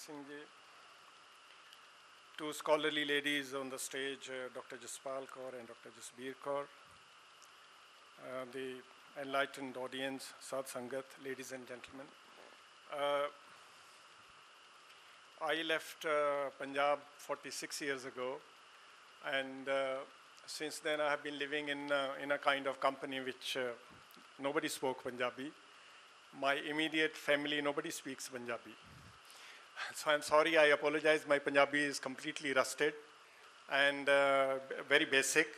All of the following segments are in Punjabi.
Singh ji, two scholarly ladies on the stage, uh, Dr. Jaspal Kaur and Dr. Jasbir Kaur, uh, the enlightened audience, Sad Sangat, ladies and gentlemen. Uh, I left uh, Punjab 46 years ago, and uh, since then I have been living in, uh, in a kind of company which nobody spoke Punjabi. My immediate family, nobody speaks Punjabi. So I'm sorry, I apologize. My Punjabi is completely rusted and uh, very basic.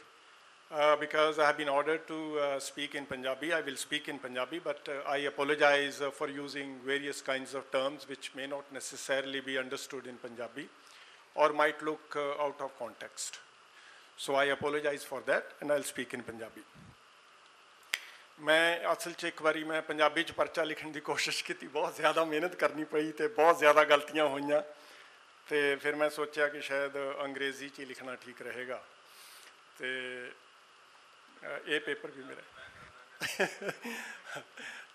Uh, because I have been ordered to uh, speak in Punjabi. I will speak in Punjabi, but uh, I apologize uh, for using various kinds of terms which may not necessarily be understood in Punjabi or might look uh, out of context. So I apologize for that and I'll speak in Punjabi. ਮੈਂ ਅਸਲ 'ਚ ਇੱਕ ਵਾਰੀ ਮੈਂ ਪੰਜਾਬੀ 'ਚ ਪਰਚਾ ਲਿਖਣ ਦੀ ਕੋਸ਼ਿਸ਼ ਕੀਤੀ, ਬਹੁਤ ਜ਼ਿਆਦਾ ਮਿਹਨਤ ਕਰਨੀ ਪਈ ਤੇ ਬਹੁਤ ਜ਼ਿਆਦਾ ਗਲਤੀਆਂ ਹੋਈਆਂ ਤੇ ਫਿਰ ਮੈਂ ਸੋਚਿਆ ਕਿ ਸ਼ਾਇਦ ਅੰਗਰੇਜ਼ੀ 'ਚ ਹੀ ਲਿਖਣਾ ਠੀਕ ਰਹੇਗਾ ਤੇ ਇਹ ਪੇਪਰ ਵੀ ਮੇਰਾ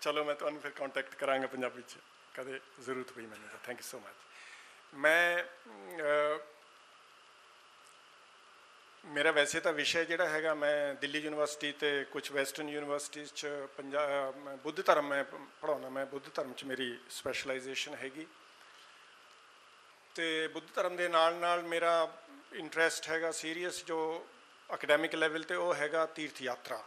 ਚਲੋ ਮੈਂ ਤੁਹਾਨੂੰ ਫਿਰ ਕੰਟੈਕਟ ਕਰਾਂਗਾ ਪੰਜਾਬੀ 'ਚ, ਕਦੇ ਜ਼ਰੂਰਤ ਪਈ ਮੈਨੂੰ ਤਾਂ ਥੈਂਕ ਯੂ ਸੋ ਮਚ ਮੈਂ ਮੇਰਾ ਵੈਸੇ ਤਾਂ ਵਿਸ਼ਾ ਜਿਹੜਾ ਹੈਗਾ, ਮੈਂ ਦਿੱਲੀ ਯੂਨੀਵਰਸਿਟੀ ਤੇ ਕੁਝ ਵੈਸਟਰਨ ਯੂਨੀਵਰਸਿਟੀਜ਼ ਚ ਪੰਜਾਬ ਮੈਂ ਬੁੱਧ ਧਰਮ ਮੈਂ ਪੜਾਉਣਾ ਮੈਂ ਬੁੱਧ ਧਰਮ ਚ ਮੇਰੀ ਸਪੈਸ਼ਲਾਈਜੇਸ਼ਨ ਹੈਗੀ। ਤੇ ਬੁੱਧ ਧਰਮ ਦੇ ਨਾਲ ਨਾਲ ਮੇਰਾ ਇੰਟਰਸਟ ਹੈਗਾ ਸੀਰੀਅਸ ਜੋ ਅਕੈਡੈਮਿਕ ਲੈਵਲ ਤੇ ਉਹ ਹੈਗਾ ਤੀਰਥ ਯਾਤਰਾ।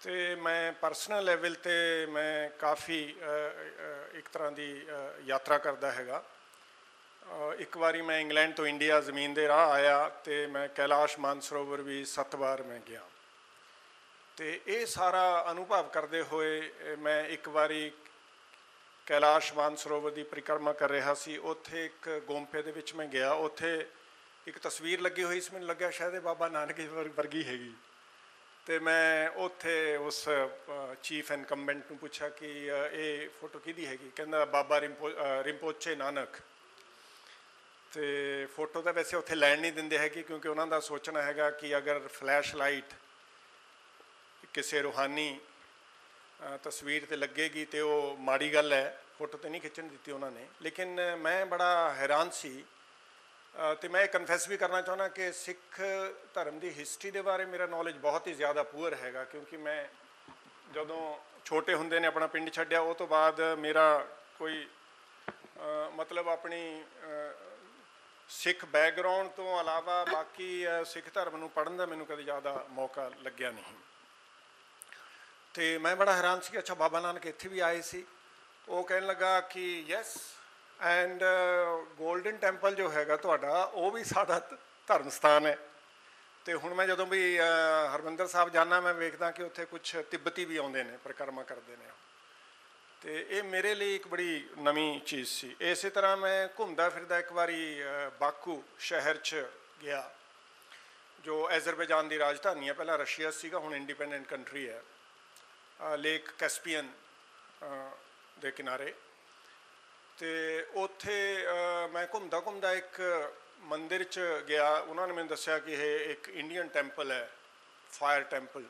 ਤੇ ਮੈਂ ਪਰਸਨਲ ਲੈਵਲ ਤੇ ਮੈਂ ਕਾਫੀ ਇੱਕ ਤਰ੍ਹਾਂ ਦੀ ਯਾਤਰਾ ਕਰਦਾ ਹੈਗਾ। ਇੱਕ ਵਾਰੀ ਮੈਂ ਇੰਗਲੈਂਡ ਤੋਂ ਇੰਡੀਆ ਜ਼ਮੀਨ ਦੇ ਰਾਹ ਆਇਆ ਤੇ ਮੈਂ ਕੈਲਾਸ਼ ਮਾਨਸਰੋਵਰ ਵੀ ਸੱਤ ਵਾਰ ਮੈਂ ਗਿਆ। ਤੇ ਇਹ ਸਾਰਾ ਅਨੁਭਵ ਕਰਦੇ ਹੋਏ ਮੈਂ ਇੱਕ ਵਾਰੀ ਕੈਲਾਸ਼ ਮਾਨਸਰੋਵਰ ਦੀ ਪਰਿਕਰਮਾ ਕਰ ਰਿਹਾ ਸੀ। ਉੱਥੇ ਇੱਕ ਗੋਂਪੇ ਦੇ ਵਿੱਚ ਮੈਂ ਗਿਆ। ਉੱਥੇ ਇੱਕ ਤਸਵੀਰ ਲੱਗੀ ਹੋਈ ਸੀ। ਮੈਨੂੰ ਲੱਗਿਆ ਸ਼ਾਇਦ ਇਹ ਬਾਬਾ ਨਾਨਕ ਵਰਗੀ ਹੈਗੀ। ਤੇ ਮੈਂ ਉੱਥੇ ਉਸ ਚੀਫ ਇਨਕੰਬੈਂਟ ਨੂੰ ਪੁੱਛਿਆ ਕਿ ਇਹ ਫੋਟੋ ਕਿਹਦੀ ਹੈਗੀ? ਕਹਿੰਦਾ ਬਾਬਾ ਰਿੰਪੋ ਅ, ਰਿੰਪੋਚੇ ਨਾਨਕ। ਤੇ ਫੋਟੋ ਤਾਂ ਵੈਸੇ ਉੱਥੇ ਲੈਣ ਨਹੀਂ ਦਿੰਦੇ ਹੈਗੇ ਕਿਉਂਕਿ ਉਹਨਾਂ ਦਾ ਸੋਚਣਾ ਹੈਗਾ ਕਿ ਅਗਰ ਫਲੈਸ਼ ਲਾਈਟ ਕਿਸੇ ਰੂਹਾਨੀ ਤਸਵੀਰ ਤੇ ਲੱਗੇਗੀ ਤੇ ਉਹ ਮਾੜੀ ਗੱਲ ਹੈ ਫੋਟੋ ਤੇ ਨਹੀਂ ਖਿੱਚਣ ਦਿੱਤੀ ਉਹਨਾਂ ਨੇ। ਲੇਕਿਨ ਮੈਂ ਬੜਾ ਹੈਰਾਨ ਸੀ ਅ, ਤੇ ਮੈਂ ਕਨਫੈਸ ਵੀ ਕਰਨਾ ਚਾਹੁੰਦਾ ਕਿ ਸਿੱਖ ਧਰਮ ਦੀ ਹਿਸਟਰੀ ਦੇ ਬਾਰੇ ਮੇਰਾ ਨੌਲੇਜ ਬਹੁਤ ਹੀ ਜ਼ਿਆਦਾ ਪੂਅਰ ਹੈਗਾ ਕਿਉਂਕਿ ਮੈਂ ਜਦੋਂ ਛੋਟੇ ਹੁੰਦੇ ਨੇ ਆਪਣਾ ਪਿੰਡ ਛੱਡਿਆ ਉਹ ਤੋਂ ਬਾਅਦ ਮੇਰਾ ਕੋਈ ਮਤਲਬ ਆਪਣੀ ਸਿੱਖ ਬੈਕਗ੍ਰਾਉਂਡ ਤੋਂ ਇਲਾਵਾ ਬਾਕੀ ਸਿੱਖ ਧਰਮ ਨੂੰ ਪੜ੍ਹਨ ਦਾ ਮੈਨੂੰ ਕਦੇ ਜ਼ਿਆਦਾ ਮੌਕਾ ਲੱਗਿਆ ਨਹੀਂ। ਤੇ ਮੈਂ ਬੜਾ ਹੈਰਾਨ ਸੀ ਕਿ ਅੱਛਾ ਬਾਬਾ ਨਾਨਕ ਇੱਥੇ ਵੀ ਆਏ ਸੀ। ਉਹ ਕਹਿਣ ਲੱਗਾ ਕਿ ਯੈਸ ਐਂਡ 골ਡਨ ਟੈਂਪਲ ਜੋ ਹੈਗਾ ਤੁਹਾਡਾ ਉਹ ਵੀ ਸਾਡਾ ਧਰਮ ਸਥਾਨ ਹੈ। ਤੇ ਹੁਣ ਮੈਂ ਜਦੋਂ ਵੀ ਅ, ਹਰਮੰਦਰ ਸਾਹਿਬ ਜਾਣਾ ਮੈਂ ਵੇਖਦਾ ਕਿ ਉੱਥੇ ਕੁਝ ਤਿੱਬਤੀ ਵੀ ਆਉਂਦੇ ਨੇ ਪਰਿਕਰਮਾ ਕਰਦੇ ਨੇ। ਤੇ ਇਹ ਮੇਰੇ ਲਈ ਇੱਕ ਬੜੀ ਨਵੀਂ ਚੀਜ਼ ਸੀ। ਇਸੇ ਤਰ੍ਹਾਂ ਮੈਂ ਘੁੰਮਦਾ ਫਿਰਦਾ ਇੱਕ ਵਾਰੀ ਬਾਕੂ ਸ਼ਹਿਰ 'ਚ ਗਿਆ, ਜੋ ਐਜ਼ਰਬੈਜਾਨ ਦੀ ਰਾਜਧਾਨੀ ਹੈ। ਪਹਿਲਾਂ ਰਸ਼ੀਆ ਸੀਗਾ, ਹੁਣ ਇੰਡੀਪੈਂਡੈਂਟ ਕੰਟਰੀ ਹੈ। ਲੇਕ ਕੈਸਪੀਅਨ ਦੇ ਕਿਨਾਰੇ। ਤੇ ਉੱਥੇ ਮੈਂ ਘੁੰਮਦਾ ਘੁੰਮਦਾ ਇੱਕ ਮੰਦਿਰ 'ਚ ਗਿਆ। ਉਹਨਾਂ ਨੇ ਮੈਨੂੰ ਦੱਸਿਆ ਕਿ ਇਹ ਇੱਕ ਇੰਡੀਅਨ ਟੈਂਪਲ ਹੈ, ਫਾਇਰ ਟੈਂਪਲ।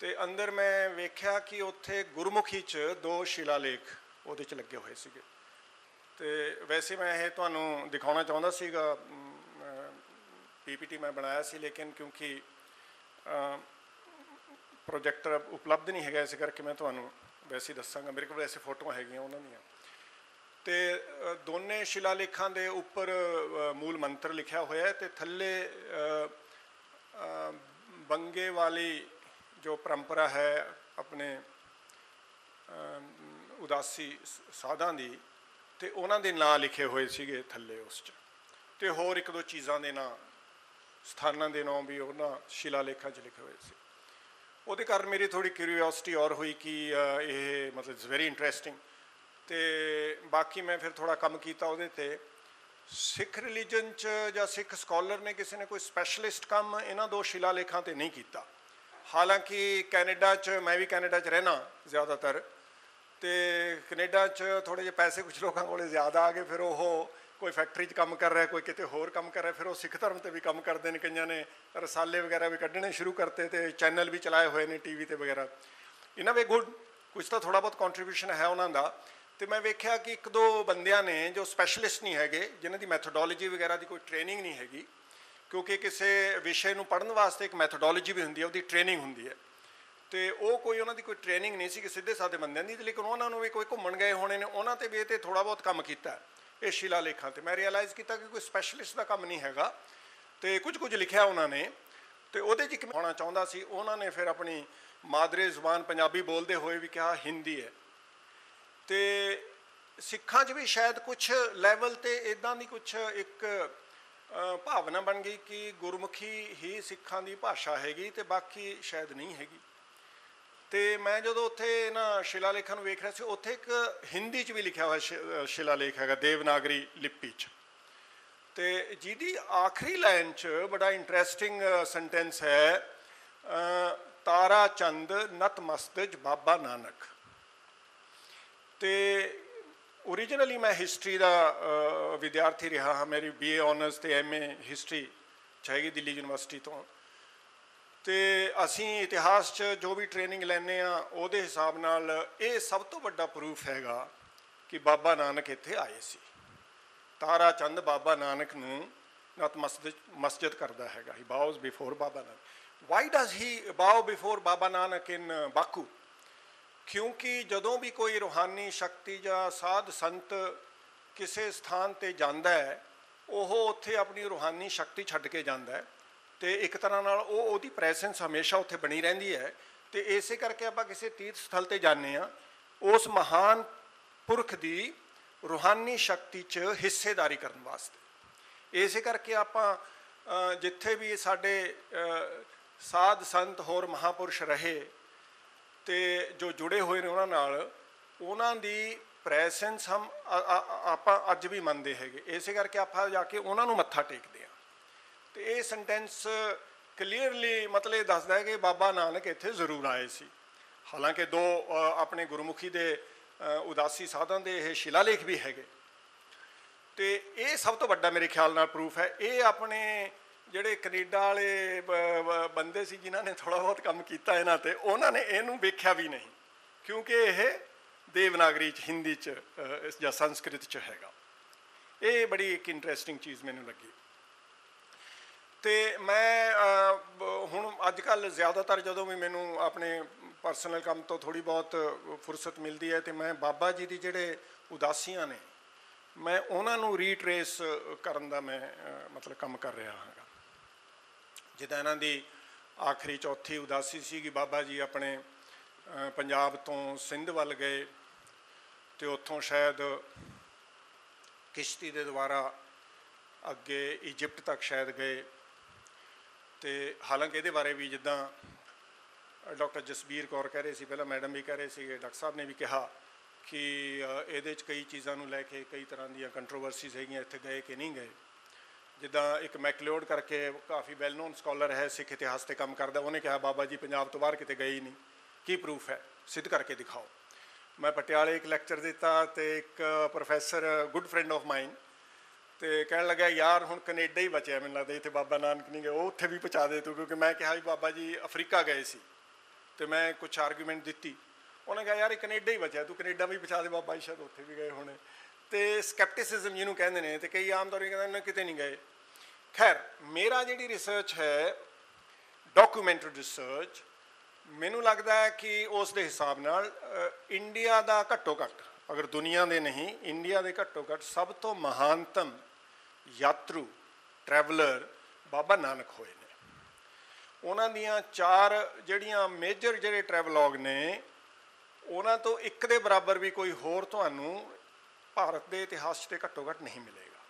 ਤੇ ਅੰਦਰ ਮੈਂ ਵੇਖਿਆ ਕਿ ਉੱਥੇ ਗੁਰਮੁਖੀ 'ਚ ਦੋ ਸ਼ਿਲਾਲੇਖ ਉਹਦੇ 'ਚ ਲੱਗੇ ਹੋਏ ਸੀਗੇ। ਤੇ ਵੈਸੇ ਮੈਂ ਇਹ ਤੁਹਾਨੂੰ ਦਿਖਾਉਣਾ ਚਾਹੁੰਦਾ ਸੀਗਾ ਪੀਪੀਟੀ ਮੈਂ ਬਣਾਇਆ ਸੀ ਲੇਕਿਨ ਕਿਉਂਕਿ ਪ੍ਰੋਜੈਕਟਰ ਉਪਲਬਧ ਨਹੀਂ ਹੈਗਾ ਇਸ ਕਰਕੇ ਮੈਂ ਤੁਹਾਨੂੰ ਵੈਸੇ ਦੱਸਾਂਗਾ। ਮੇਰੇ ਕੋਲ ਵੈਸੇ ਫੋਟੋਆਂ ਹੈਗੀਆਂ ਉਹਨਾਂ ਦੀਆਂ। ਤੇ ਅ, ਦੋਨੇ ਸ਼ਿਲਾਲੇਖਾਂ ਦੇ ਉੱਪਰ ਮੂਲ ਮੰਤਰ ਲਿਖਿਆ ਹੋਇਆ ਹੈ ਤੇ ਥੱਲੇ ਬੰਗੇ ਵਾਲੀ ਜੋ ਪਰੰਪਰਾ ਹੈ ਆਪਣੇ ਉਦਾਸੀ ਸਾਧਾਂ ਦੀ, ਤੇ ਉਹਨਾਂ ਦੇ ਨਾਂ ਲਿਖੇ ਹੋਏ ਸੀਗੇ ਥੱਲੇ ਉਸ 'ਚ। ਤੇ ਹੋਰ ਇੱਕ ਦੋ ਚੀਜ਼ਾਂ ਦੇ ਨਾਂ, ਸਥਾਨਾਂ ਦੇ ਨਾਂ ਵੀ ਉਹਨਾਂ ਸ਼ਿਲਾ ਲੇਖਾਂ 'ਚ ਲਿਖੇ ਹੋਏ ਸੀ। ਉਹਦੇ ਕਾਰਨ ਮੇਰੀ ਥੋੜੀ ਕਿਉਰਿਓਸਿਟੀ ਔਰ ਹੋਈ ਕਿ ਇਹ ਮਤਲਬ ਇਟਸ ਵੈਰੀ ਇੰਟਰਸਟਿੰਗ ਤੇ ਬਾਕੀ ਮੈਂ ਫਿਰ ਥੋੜਾ ਕੰਮ ਕੀਤਾ ਉਹਦੇ ਤੇ। ਸਿੱਖ ਰਿਲੀਜਨ ਚ ਜਾਂ ਸਿੱਖ ਸਕਾਲਰ ਨੇ ਕਿਸੇ ਨੇ ਕੋਈ ਸਪੈਸ਼ਲਿਸਟ ਕੰਮ ਇਹਨਾਂ ਦੋ ਸ਼ਿਲਾ ਲੇਖਾਂ ਤੇ ਨਹੀਂ ਕੀਤਾ। ਹਾਲਾਂਕਿ ਕੈਨੇਡਾ ਚ, ਮੈਂ ਵੀ ਕੈਨੇਡਾ ਚ ਰਹਿਣਾ ਜ਼ਿਆਦਾਤਰ ਤੇ ਕੈਨੇਡਾ ਚ ਥੋੜੇ ਜਿਹੇ ਪੈਸੇ ਕੁਝ ਲੋਕਾਂ ਕੋਲੇ ਜ਼ਿਆਦਾ ਆ ਗਏ, ਫਿਰ ਉਹ ਕੋਈ ਫੈਕਟਰੀ 'ਚ ਕੰਮ ਕਰ ਰਿਹਾ, ਕੋਈ ਕਿਤੇ ਹੋਰ ਕੰਮ ਕਰ ਰਿਹਾ, ਫਿਰ ਉਹ ਸਿੱਖ ਧਰਮ ਤੇ ਵੀ ਕੰਮ ਕਰਦੇ ਨੇ ਕਈਆਂ ਨੇ, ਰਸਾਲੇ ਵਗੈਰਾ ਵੀ ਕੱਢਣੇ ਸ਼ੁਰੂ ਕਰਤੇ ਤੇ ਚੈਨਲ ਵੀ ਚਲਾਏ ਹੋਏ ਨੇ, ਟੀਵੀ ਤੇ ਵਗੈਰਾ। ਇਹਨਾਂ ਵੇ ਗੁੱਡ ਕੁਝ ਤਾਂ ਥੋੜਾ ਬਹੁਤ ਕੰਟਰੀਬਿਊਸ਼ਨ ਹੈ ਉਹਨਾਂ ਦਾ। ਤੇ ਮੈਂ ਵੇਖਿਆ ਕਿ ਇੱਕ ਦੋ ਬੰਦਿਆਂ ਨੇ ਜੋ ਸਪੈਸ਼ਲਿਸਟ ਨਹੀਂ ਹੈਗੇ, ਜਿਨ੍ਹਾਂ ਦੀ ਮੈਥੋਡੋਲੋਜੀ ਵਗੈਰਾ ਦੀ ਕੋਈ ਟ੍ਰੇਨਿੰਗ ਨਹੀਂ ਹੈਗੀ ਕਿਉਂਕਿ ਕਿਸੇ ਵਿਸ਼ੇ ਨੂੰ ਪੜ੍ਹਨ ਵਾਸਤੇ ਇੱਕ ਮੈਥਡੋਲੋਜੀ ਵੀ ਹੁੰਦੀ ਹੈ, ਉਹਦੀ ਟ੍ਰੇਨਿੰਗ ਹੁੰਦੀ ਹੈ। ਤੇ ਉਹ ਕੋਈ ਉਹਨਾਂ ਦੀ ਕੋਈ ਟ੍ਰੇਨਿੰਗ ਨਹੀਂ ਸੀ ਕਿ ਸਿੱਧੇ ਸਾਦੇ ਬੰਦਿਆਂ ਦੀ, ਲੇਕਿਨ ਉਹਨਾਂ ਨੂੰ ਵੀ ਕੋਈ ਘੁੰਮਣ ਗਏ ਹੋਣੇ ਨੇ, ਉਹਨਾਂ ਤੇ ਵੀ ਇਹ ਤੇ ਥੋੜਾ ਬਹੁਤ ਕੰਮ ਕੀਤਾ ਇਹ ਸ਼ਿਲਾ ਲੇਖਾਂ ਤੇ। ਮੈਂ ਰਿਅਲਾਈਜ਼ ਕੀਤਾ ਕਿ ਕੋਈ ਸਪੈਸ਼ਲਿਸਟ ਦਾ ਕੰਮ ਨਹੀਂ ਹੈਗਾ, ਤੇ ਕੁਝ ਕੁਝ ਲਿਖਿਆ ਉਹਨਾਂ ਨੇ, ਤੇ ਉਹਦੇ 'ਚ ਹੋਣਾ ਚਾਹੁੰਦਾ ਸੀ, ਉਹਨਾਂ ਨੇ ਫਿਰ ਆਪਣੀ ਮਾਦਰੀ ਜ਼ੁਬਾਨ ਪੰਜਾਬੀ ਬੋਲਦੇ ਹੋਏ ਵੀ ਕਿਹਾ, ਹਿੰਦੀ ਹੈ। ਤੇ ਸਿੱਖਾਂ 'ਚ ਵੀ ਸ਼ਾਇਦ ਕੁਝ ਲੈਵਲ ਤੇ ਇਦਾਂ ਦੀ ਕੁਝ ਇੱਕ ਭਾਵਨਾ ਬਣ ਗਈ ਕਿ ਗੁਰਮੁਖੀ ਹੀ ਸਿੱਖਾਂ ਦੀ ਭਾਸ਼ਾ ਹੈਗੀ ਤੇ ਬਾਕੀ ਸ਼ਾਇਦ ਨਹੀਂ ਹੈਗੀ। ਤੇ ਮੈਂ ਜਦੋਂ ਉੱਥੇ ਨਾ ਸ਼ਿਲਾਲੇਖਾਂ ਨੂੰ ਵੇਖ ਰਿਹਾ ਸੀ, ਉੱਥੇ ਇੱਕ ਹਿੰਦੀ 'ਚ ਵੀ ਲਿਖਿਆ ਹੋਇਆ ਸ਼ਿਲਾ ਲੇਖ ਹੈਗਾ, ਦੇਵਨਾਗਰੀ ਲਿਪੀ 'ਚ। ਤੇ ਜਿਹਦੀ ਆਖਰੀ ਲਾਈਨ 'ਚ ਬੜਾ ਇੰਟਰਸਟਿੰਗ ਸੈਂਟੈਂਸ ਹੈ ਤਾਰਾ ਚੰਦ ਨਤਮਸਤਜ ਬਾਬਾ ਨਾਨਕ। ਤੇ ओरिजिनली ਮੈਂ ਹਿਸਟਰੀ ਦਾ ਵਿਦਿਆਰਥੀ ਰਿਹਾ ਹਾਂ ਮੇਰੀ ਬੀਏ ਆਨਰਸ ਤੇ ਐਮਏ ਹਿਸਟਰੀ ਚਾਹੀਗੀ ਦਿੱਲੀ ਯੂਨੀਵਰਸਿਟੀ ਤੋਂ ਤੇ ਅਸੀਂ ਇਤਿਹਾਸ 'ਚ ਜੋ ਵੀ ਟ੍ਰੇਨਿੰਗ ਲੈਨੇ ਆ ਉਹਦੇ ਹਿਸਾਬ ਨਾਲ ਇਹ ਸਭ ਤੋਂ ਵੱਡਾ ਪ੍ਰੂਫ ਹੈਗਾ ਕਿ ਬਾਬਾ ਨਾਨਕ ਇੱਥੇ ਆਏ ਸੀ ਤਾਰਾ ਚੰਦ ਬਾਬਾ ਨਾਨਕ ਨੂੰ ਨਤਮਸਤਕ ਮਸਜਿਦ ਕਰਦਾ ਹੈਗਾ he bows before Baba Nanak why does he bow before Baba Nanak in Baku ਕਿਉਂਕਿ ਜਦੋਂ ਵੀ ਕੋਈ ਰੋਹਾਨੀ ਸ਼ਕਤੀ ਜਾਂ ਸਾਧ ਸੰਤ ਕਿਸੇ ਸਥਾਨ ਤੇ ਜਾਂਦਾ ਹੈ, ਉਹ ਉੱਥੇ ਆਪਣੀ ਰੋਹਾਨੀ ਸ਼ਕਤੀ ਛੱਡ ਕੇ ਜਾਂਦਾ ਹੈ ਤੇ ਇੱਕ ਤਰ੍ਹਾਂ ਨਾਲ ਉਹ ਉਹਦੀ ਪ੍ਰੈਸੈਂਸ ਹਮੇਸ਼ਾ ਉੱਥੇ ਬਣੀ ਰਹਿੰਦੀ ਹੈ ਤੇ ਇਸੇ ਕਰਕੇ ਆਪਾਂ ਕਿਸੇ ਤੀਰਥ ਸਥਲ ਤੇ ਜਾਂਦੇ ਆ ਉਸ ਮਹਾਨ ਪੁਰਖ ਦੀ ਰੋਹਾਨੀ ਸ਼ਕਤੀ 'ਚ ਹਿੱਸੇਦਾਰੀ ਕਰਨ ਵਾਸਤੇ। ਇਸੇ ਕਰਕੇ ਆਪਾਂ ਜਿੱਥੇ ਵੀ ਸਾਡੇ ਸਾਧ ਸੰਤ ਹੋਰ ਮਹਾਪੁਰਸ਼ ਰਹੇ ਤੇ ਜੋ ਜੁੜੇ ਹੋਏ ਨੇ ਉਹਨਾਂ ਨਾਲ, ਉਹਨਾਂ ਦੀ ਪ੍ਰੈਸੈਂਸ ਹਮ ਆਪਾਂ ਅੱਜ ਵੀ ਮੰਨਦੇ ਹੈਗੇ। ਇਸੇ ਕਰਕੇ ਆਪਾਂ ਜਾ ਕੇ ਉਹਨਾਂ ਨੂੰ ਮੱਥਾ ਟੇਕਦੇ ਆ ਤੇ ਇਹ ਸੈਂਟੈਂਸ ਕਲੀਅਰਲੀ ਮਤਲਬ ਦੱਸਦਾ ਹੈ ਕਿ ਬਾਬਾ ਨਾਨਕ ਇੱਥੇ ਜ਼ਰੂਰ ਆਏ ਸੀ। ਹਾਲਾਂਕਿ ਦੋ ਆਪਣੇ ਗੁਰਮੁਖੀ ਦੇ ਉਦਾਸੀ ਸਾਧਨ ਦੇ ਇਹ ਸ਼ਿਲਾਲੇਖ ਵੀ ਹੈਗੇ। ਤੇ ਇਹ ਸਭ ਤੋਂ ਵੱਡਾ ਮੇਰੇ ਖਿਆਲ ਨਾਲ ਪ੍ਰੂਫ ਹੈ। ਇਹ ਆਪਣੇ ਜਿਹੜੇ ਕੈਨੇਡਾ ਵਾਲੇ ਬੰਦੇ ਸੀ ਜਿਨ੍ਹਾਂ ਨੇ ਥੋੜਾ ਬਹੁਤ ਕੰਮ ਕੀਤਾ ਇਹਨਾਂ ਤੇ, ਉਹਨਾਂ ਨੇ ਇਹਨੂੰ ਵੇਖਿਆ ਵੀ ਨਹੀਂ। ਕਿਉਂਕਿ ਇਹ ਦੇਵਨਾਗਰੀ ਚ, ਹਿੰਦੀ ਚ ਜਾਂ ਸੰਸਕ੍ਰਿਤ ਚ ਹੈਗਾ। ਇਹ ਬੜੀ ਇੱਕ ਇੰਟਰਸਟਿੰਗ ਚੀਜ਼ ਮੈਨੂੰ ਲੱਗੀ। ਤੇ ਮੈਂ ਹੁਣ ਅੱਜ ਕੱਲ ਜ਼ਿਆਦਾਤਰ ਜਦੋਂ ਵੀ ਮੈਨੂੰ ਆਪਣੇ ਪਰਸਨਲ ਕੰਮ ਤੋਂ ਥੋੜੀ ਬਹੁਤ ਫੁਰਸਤ ਮਿਲਦੀ ਹੈ ਤੇ ਮੈਂ ਬਾਬਾ ਜੀ ਦੀ ਜਿਹੜੇ ਉਦਾਸੀਆਂ ਨੇ, ਮੈਂ ਉਹਨਾਂ ਨੂੰ ਰੀਟਰੇਸ ਕਰਨ ਦਾ ਮੈਂ ਮਤਲਬ ਕੰਮ ਕਰ ਰਿਹਾ ਹਾਂ ਜਿੱਦਾਂ ਇਹਨਾਂ ਦੀ ਆਖਰੀ ਚੌਥੀ ਉਦਾਸੀ ਸੀ ਕਿ ਬਾਬਾ ਜੀ ਆਪਣੇ ਪੰਜਾਬ ਤੋਂ ਸਿੰਧ ਵੱਲ ਗਏ ਤੇ ਉੱਥੋਂ ਸ਼ਾਇਦ ਕਿਸ਼ਤੀ ਦੇ ਦੁਆਰਾ ਅੱਗੇ ਇਜੀਪਟ ਤੱਕ ਸ਼ਾਇਦ ਗਏ ਤੇ ਹਾਲਾਂਕਿ ਇਹਦੇ ਬਾਰੇ ਵੀ ਜਿੱਦਾਂ ਡਾਕਟਰ ਜਸਬੀਰ ਕੌਰ ਕਹਿ ਰਹੇ ਸੀ, ਪਹਿਲਾਂ ਮੈਡਮ ਵੀ ਕਹਿ ਰਹੇ ਸੀ ਡਾਕਟਰ ਸਾਹਿਬ ਨੇ ਵੀ ਕਿਹਾ ਕਿ ਇਹਦੇ 'ਚ ਕਈ ਚੀਜ਼ਾਂ ਨੂੰ ਲੈ ਕੇ ਕਈ ਤਰ੍ਹਾਂ ਦੀਆਂ ਕੰਟਰੋਵਰਸੀਜ਼ ਹੈਗੀਆਂ, ਇੱਥੇ ਗਏ ਕਿ ਨਹੀਂ ਗਏ। ਜਿੱਦਾਂ ਇੱਕ ਮੈਕਲਿਓਡ ਕਰਕੇ ਕਾਫੀ ਵੈਲ ਨੋਨ ਸਕਾਲਰ ਹੈ, ਸਿੱਖ ਇਤਿਹਾਸ ਤੇ ਕੰਮ ਕਰਦਾ, ਉਹਨੇ ਕਿਹਾ, ਬਾਬਾ ਜੀ, ਪੰਜਾਬ ਤੋਂ ਬਾਹਰ ਕਿਤੇ ਗਏ ਹੀ ਨਹੀਂ। ਕੀ ਪ੍ਰੂਫ ਹੈ? ਸਿੱਧ ਕਰਕੇ ਦਿਖਾਓ। ਮੈਂ ਪਟਿਆਲੇ ਇੱਕ ਲੈਕਚਰ ਦਿੱਤਾ ਤੇ ਇੱਕ professor good friend of mine ਤੇ ਕਹਿਣ ਲੱਗਾ, ਯਾਰ, ਹੁਣ ਕੈਨੇਡਾ ਹੀ ਬਚਿਆ ਮੈਨੂੰ ਲੱਗਦਾ, ਇੱਥੇ ਬਾਬਾ ਨਾਨਕ ਨਹੀਂ ਗਏ। ਉਹ ਉੱਥੇ ਵੀ ਪਹੁੰਚਾ ਦੇ ਤੂੰ, ਕਿਉਂਕਿ ਮੈਂ ਕਿਹਾ ਵੀ ਬਾਬਾ ਜੀ, ਅਫਰੀਕਾ ਗਏ ਸੀ। ਤੇ ਮੈਂ ਕੁਝ ਆਰਗੂਮੈਂਟ ਦਿੱਤੀ। ਉਹਨੇ ਕਿਹਾ, ਯਾਰ, ਇਹ ਕੈਨੇਡਾ ਹੀ ਬਚਿਆ, ਤੂੰ ਕੈਨੇਡਾ ਵੀ ਪਹੁੰਚਾ ਦੇ, ਬਾਬਾ ਜੀ, ਸ਼ਾਇਦ ਉੱਥੇ ਵੀ ਗਏ ਹੋਣੇ। ਤੇ ਸਕੈਪਟਿਸਿਜ਼ਮ ਜਿਹਨੂੰ ਕਹਿੰਦੇ ਨੇ ਤੇ ਕਈ ਆਮ ਤੌਰ ਤੇ ਕਹਿੰਦੇ ਨੇ ਕਿਤੇ ਨਹੀਂ ਗਏ। ਖੈਰ, ਮੇਰਾ ਜਿਹੜੀ ਰਿਸਰਚ ਹੈ ਡਾਕੂਮੈਂਟਰੀ ਰਿਸਰਚ ਮੈਨੂੰ ਲੱਗਦਾ ਹੈ ਕਿ ਉਸ ਦੇ ਹਿਸਾਬ ਨਾਲ ਇੰਡੀਆ ਦਾ ਘੱਟੋ ਘੱਟ, ਅਗਰ ਦੁਨੀਆ ਦੇ ਨਹੀਂ ਇੰਡੀਆ ਦੇ ਘੱਟੋ ਘੱਟ ਸਭ ਤੋਂ ਮਹਾਨਤਮ ਯਾਤਰੂ ਟਰੈਵਲਰ ਬਾਬਾ ਨਾਨਕ ਹੋਏ ਨੇ। ਉਹਨਾਂ ਦੀਆਂ ਚਾਰ ਜਿਹੜੀਆਂ ਮੇਜਰ ਜਿਹੜੇ ਟਰੈਵਲੌਗ ਨੇ, ਉਹਨਾਂ ਤੋਂ ਇੱਕ ਦੇ ਬਰਾਬਰ ਵੀ ਕੋਈ ਹੋਰ ਤੁਹਾਨੂੰ ਭਾਰਤ ਦੇ ਇਤਿਹਾਸ 'ਤੇ ਘੱਟੋ ਘੱਟ ਨਹੀਂ ਮਿਲੇਗਾ।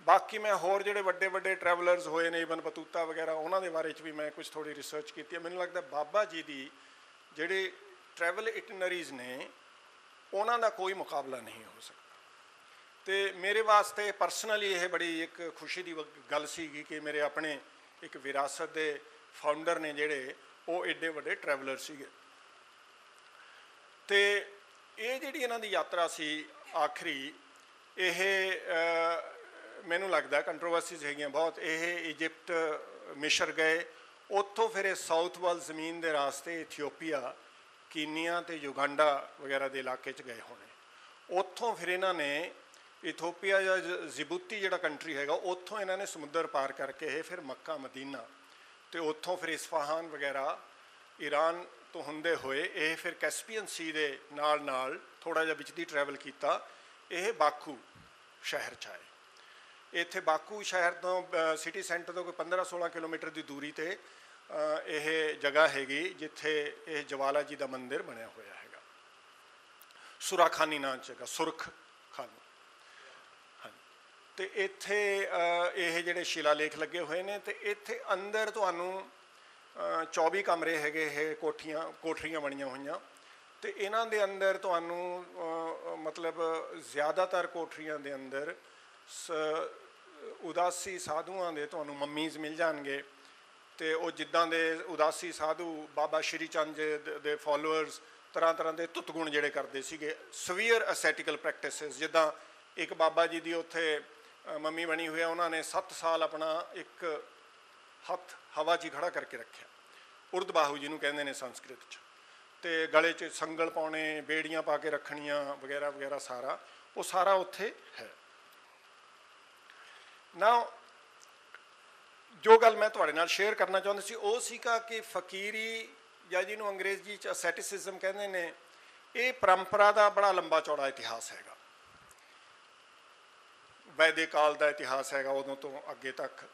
ਬਾਕੀ ਮੈਂ ਹੋਰ ਜਿਹੜੇ ਵੱਡੇ ਵੱਡੇ ਟਰੈਵਲਰਸ ਹੋਏ ਨੇ ਇਵਨ ਬਤੂਤਾ ਵਗੈਰਾ, ਉਹਨਾਂ ਦੇ ਬਾਰੇ 'ਚ ਵੀ ਮੈਂ ਕੁਝ ਥੋੜੀ ਰਿਸਰਚ ਕੀਤੀ ਹੈ। ਮੈਨੂੰ ਲੱਗਦਾ ਬਾਬਾ ਜੀ ਦੀ ਜਿਹੜੇ ਟਰੈਵਲ ਇਟਨਰੀਜ਼ ਨੇ, ਉਹਨਾਂ ਦਾ ਕੋਈ ਮੁਕਾਬਲਾ ਨਹੀਂ ਹੋ ਸਕਦਾ। ਤੇ ਮੇਰੇ ਵਾਸਤੇ ਪਰਸਨਲੀ ਇਹ ਬੜੀ ਇੱਕ ਖੁਸ਼ੀ ਦੀ ਗੱਲ ਸੀਗੀ ਕਿ ਮੇਰੇ ਆਪਣੇ ਇੱਕ ਵਿਰਾਸਤ ਦੇ ਫਾਊਂਡਰ ਨੇ ਜਿਹੜੇ, ਉਹ ਏਡੇ ਵੱਡੇ ਟਰੈਵਲਰ ਸੀਗੇ। ਤੇ ਇਹ ਜਿਹੜੀ ਇਹਨਾਂ ਦੀ ਯਾਤਰਾ ਸੀ ਆਖਰੀ, ਇਹ ਮੈਨੂੰ ਲੱਗਦਾ ਕੰਟਰੋਵਰਸੀਜ਼ ਹੈਗੀਆਂ ਬਹੁਤ। ਇਹ ਇਜਿਪਟ ਮਿਸ਼ਰ ਗਏ। ਉੱਥੋਂ ਫਿਰ ਇਹ ਸਾਊਥ ਵੱਲ ਜ਼ਮੀਨ ਦੇ ਰਾਸਤੇ ਇਥੀਓਪੀਆ ਕੀਨੀਆ ਤੇ ਯੁਗੰਡਾ ਵਗੈਰਾ ਦੇ ਇਲਾਕੇ 'ਚ ਗਏ ਹੋਣੇ। ਉੱਥੋਂ ਫਿਰ ਇਹਨਾਂ ਨੇ ਇਥੋਪੀਆ ਜਾਂ ਜ਼ਿਬੂਤੀ ਜਿਹੜਾ ਕੰਟਰੀ ਹੈਗਾ, ਉੱਥੋਂ ਇਹਨਾਂ ਨੇ ਸਮੁੰਦਰ ਪਾਰ ਕਰਕੇ ਇਹ ਫਿਰ ਮੱਕਾ, ਮਦੀਨਾ ਤੇ ਉੱਥੋਂ ਫਿਰ ਇਸਫਾਹਾਨ ਵਗੈਰਾ ਈਰਾਨ ਤੋਂ ਹੁੰਦੇ ਹੋਏ ਇਹ ਫਿਰ ਕੈਸਪੀਅਨ ਸੀ ਦੇ ਨਾਲ ਨਾਲ ਥੋੜਾ ਜਿਹਾ ਵਿੱਚ ਦੀ ਟਰੈਵਲ ਕੀਤਾ, ਇਹ ਬਾਕੂ ਸ਼ਹਿਰ ਚ ਆਏ। ਇੱਥੇ ਬਾਕੂ ਸ਼ਹਿਰ ਤੋਂ ਸਿਟੀ ਸੈਂਟਰ ਤੋਂ ਕੋਈ 15-16 ਕਿਲੋਮੀਟਰ ਦੀ ਦੂਰੀ ਤੇ ਇਹ ਜਗ੍ਹਾ ਹੈਗੀ ਜਿੱਥੇ ਇਹ ਜਵਾਲਾ ਜੀ ਦਾ ਮੰਦਿਰ ਬਣਿਆ ਹੋਇਆ ਹੈਗਾ। ਸੁਰਾਖਾਨੀ ਨਾਂ ਜਗ੍ਹਾ ਸੁਰਖ ਖਾਨੀ ਤੇ ਇੱਥੇ ਇਹ ਜਿਹੜੇ ਸ਼ਿਲਾਲੇਖ ਲੱਗੇ ਹੋਏ ਨੇ ਤੇ ਇੱਥੇ ਅੰਦਰ ਤੁਹਾਨੂੰ 24 ਕਮਰੇ ਹੈਗੇ, ਇਹ ਕੋਠੀਆਂ ਕੋਠਰੀਆਂ ਬਣੀਆਂ ਹੋਈਆਂ। ਤੇ ਇਹਨਾਂ ਦੇ ਅੰਦਰ ਤੁਹਾਨੂੰ ਮਤਲਬ ਜ਼ਿਆਦਾਤਰ ਕੋਠਰੀਆਂ ਦੇ ਅੰਦਰ ਉਦਾਸੀ ਸਾਧੂਆਂ ਦੇ ਤੁਹਾਨੂੰ ਮੰਮੀਜ਼ ਮਿਲ ਜਾਣਗੇ। ਤੇ ਉਹ ਜਿੱਦਾਂ ਦੇ ਉਦਾਸੀ ਸਾਧੂ ਬਾਬਾ ਸ਼੍ਰੀ ਚੰਦ ਦੇ ਫਾਲੋਅਰਸ ਤਰ੍ਹਾਂ ਤਰ੍ਹਾਂ ਦੇ ਤੁਤਗੁਣ ਜਿਹੜੇ ਕਰਦੇ ਸੀਗੇ ਸਵੀਅਰ ਅਸੈਟਿਕਲ ਪ੍ਰੈਕਟਿਸਿਸ ਜਿੱਦਾਂ ਇੱਕ ਬਾਬਾ ਜੀ ਦੀ ਉੱਥੇ ਮੰਮੀ ਬਣੀ ਹੋਈ ਆ ਉਹਨਾਂ ਨੇ 7 ਸਾਲ ਆਪਣਾ ਇੱਕ ਹੱਥ ਹਵਾ 'ਚ ਖੜਾ ਕਰਕੇ ਰੱਖਿਆ। ਉਰਦ ਬਾਹੂ ਜੀ ਨੂੰ ਕਹਿੰਦੇ ਨੇ ਸੰਸਕ੍ਰਿਤ 'ਚ। ਤੇ ਗਲੇ 'ਚ ਸੰਗਲ ਪਾਉਣੇ, ਬੇੜੀਆਂ ਪਾ ਕੇ ਰੱਖਣੀਆਂ, ਵਗੈਰਾ ਵਗੈਰਾ ਸਾਰਾ, ਉਹ ਸਾਰਾ ਉੱਥੇ ਹੈ। ਨਾਓ ਜੋ ਗੱਲ ਮੈਂ ਤੁਹਾਡੇ ਨਾਲ ਸ਼ੇਅਰ ਕਰਨਾ ਚਾਹੁੰਦਾ ਸੀ, ਉਹ ਸੀਗਾ ਕਿ ਫਕੀਰੀ ਜਾਂ ਜਿਹਨੂੰ ਅੰਗਰੇਜ਼ੀ 'ਚ ਅਸੈਟਿਸਿਜ਼ਮ ਕਹਿੰਦੇ ਨੇ, ਇਹ ਪਰੰਪਰਾ ਦਾ ਬੜਾ ਲੰਬਾ ਚੌੜਾ ਇਤਿਹਾਸ ਹੈਗਾ। ਵੈਦਿਕ ਕਾਲ ਦਾ ਇਤਿਹਾਸ ਹੈਗਾ, ਉਦੋਂ ਤੋਂ ਅੱਗੇ ਤੱਕ।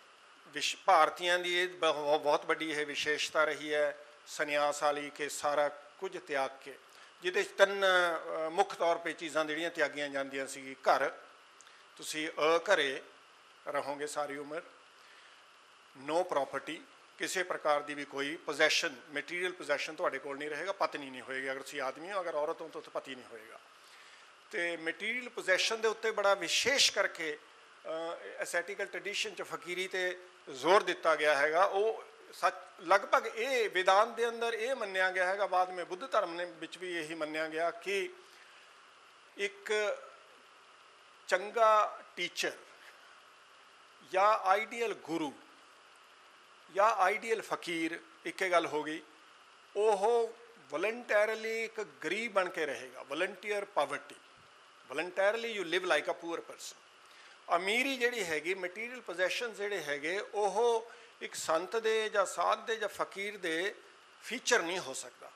ਵਿਸ਼ ਭਾਰਤੀਆਂ ਦੀ ਇਹ ਬਹੁਤ ਵੱਡੀ ਇਹ ਵਿਸ਼ੇਸ਼ਤਾ ਰਹੀ ਹੈ ਸੰਨਿਆਸ ਵਾਲੀ ਕਿ ਸਾਰਾ ਕੁਝ ਤਿਆਗ ਕੇ। ਜਿਹਦੇ ਤਿੰਨ ਮੁੱਖ ਤੌਰ 'ਤੇ ਚੀਜ਼ਾਂ ਜਿਹੜੀਆਂ ਤਿਆਗੀਆਂ ਜਾਂਦੀਆਂ ਸੀ ਘਰ। ਤੁਸੀਂ ਅ ਘਰੇ ਰਹੋਗੇ ਸਾਰੀ ਉਮਰ। No property. ਕਿਸੇ ਪ੍ਰਕਾਰ ਦੀ ਵੀ ਕੋਈ ਪੋਜੈਸ਼ਨ ਮਟੀਰੀਅਲ ਪੋਜੈਸ਼ਨ ਤੁਹਾਡੇ ਕੋਲ ਨਹੀਂ ਰਹੇਗਾ, ਪਤਨੀ ਨਹੀਂ ਹੋਏਗੀ। ਅਗਰ ਤੁਸੀਂ ਆਦਮੀ ਹੋ, ਅਗਰ ਔਰਤ ਹੋ, ਤਾਂ ਪਤੀ ਨਹੀਂ ਹੋਏਗਾ। ਤੇ ਮਟੀਰੀਅਲ ਪੋਜੈਸ਼ਨ ਦੇ ਉੱਤੇ ਬੜਾ ਵਿਸ਼ੇਸ਼ ਕਰਕੇ ਅਸੈਟੀਕਲ ਟ੍ਰੈਡੀਸ਼ਨ ਚ ਫਕੀਰੀ ਤੇ ਜ਼ੋਰ ਦਿੱਤਾ ਗਿਆ ਹੈਗਾ ਉਹ ਸੱਚ ਲਗਭਗ ਇਹ ਵਿਦਾਨ ਦੇ ਅੰਦਰ ਇਹ ਮੰਨਿਆ ਗਿਆ ਹੈਗਾ ਬਾਅਦ ਵਿੱਚ ਬੁੱਧ ਧਰਮ ਨੇ ਵਿੱਚ ਵੀ ਇਹੀ ਮੰਨਿਆ ਗਿਆ ਕਿ ਇੱਕ ਚੰਗਾ ਟੀਚਰ ਜਾਂ ਆਈਡੀਅਲ ਗੁਰੂ ਜਾਂ ਆਈਡੀਅਲ ਫਕੀਰ ਇੱਕੇ ਗੱਲ ਹੋ ਗਈ ਉਹ ਵਲੰਟੀਅਰਲੀ ਇੱਕ ਗਰੀਬ ਬਣ ਕੇ ਰਹੇਗਾ volunteer poverty voluntarily you live like a poor person ਅਮੀਰੀ ਜਿਹੜੀ ਹੈਗੀ ਮਟੀਰੀਅਲ ਪੋਜੈਸ਼ਨ ਜਿਹੜੇ ਹੈਗੇ, ਉਹ ਇੱਕ ਸੰਤ ਦੇ ਜਾਂ ਸਾਧ ਦੇ ਜਾਂ ਫਕੀਰ ਦੇ ਫੀਚਰ ਨਹੀਂ ਹੋ ਸਕਦਾ।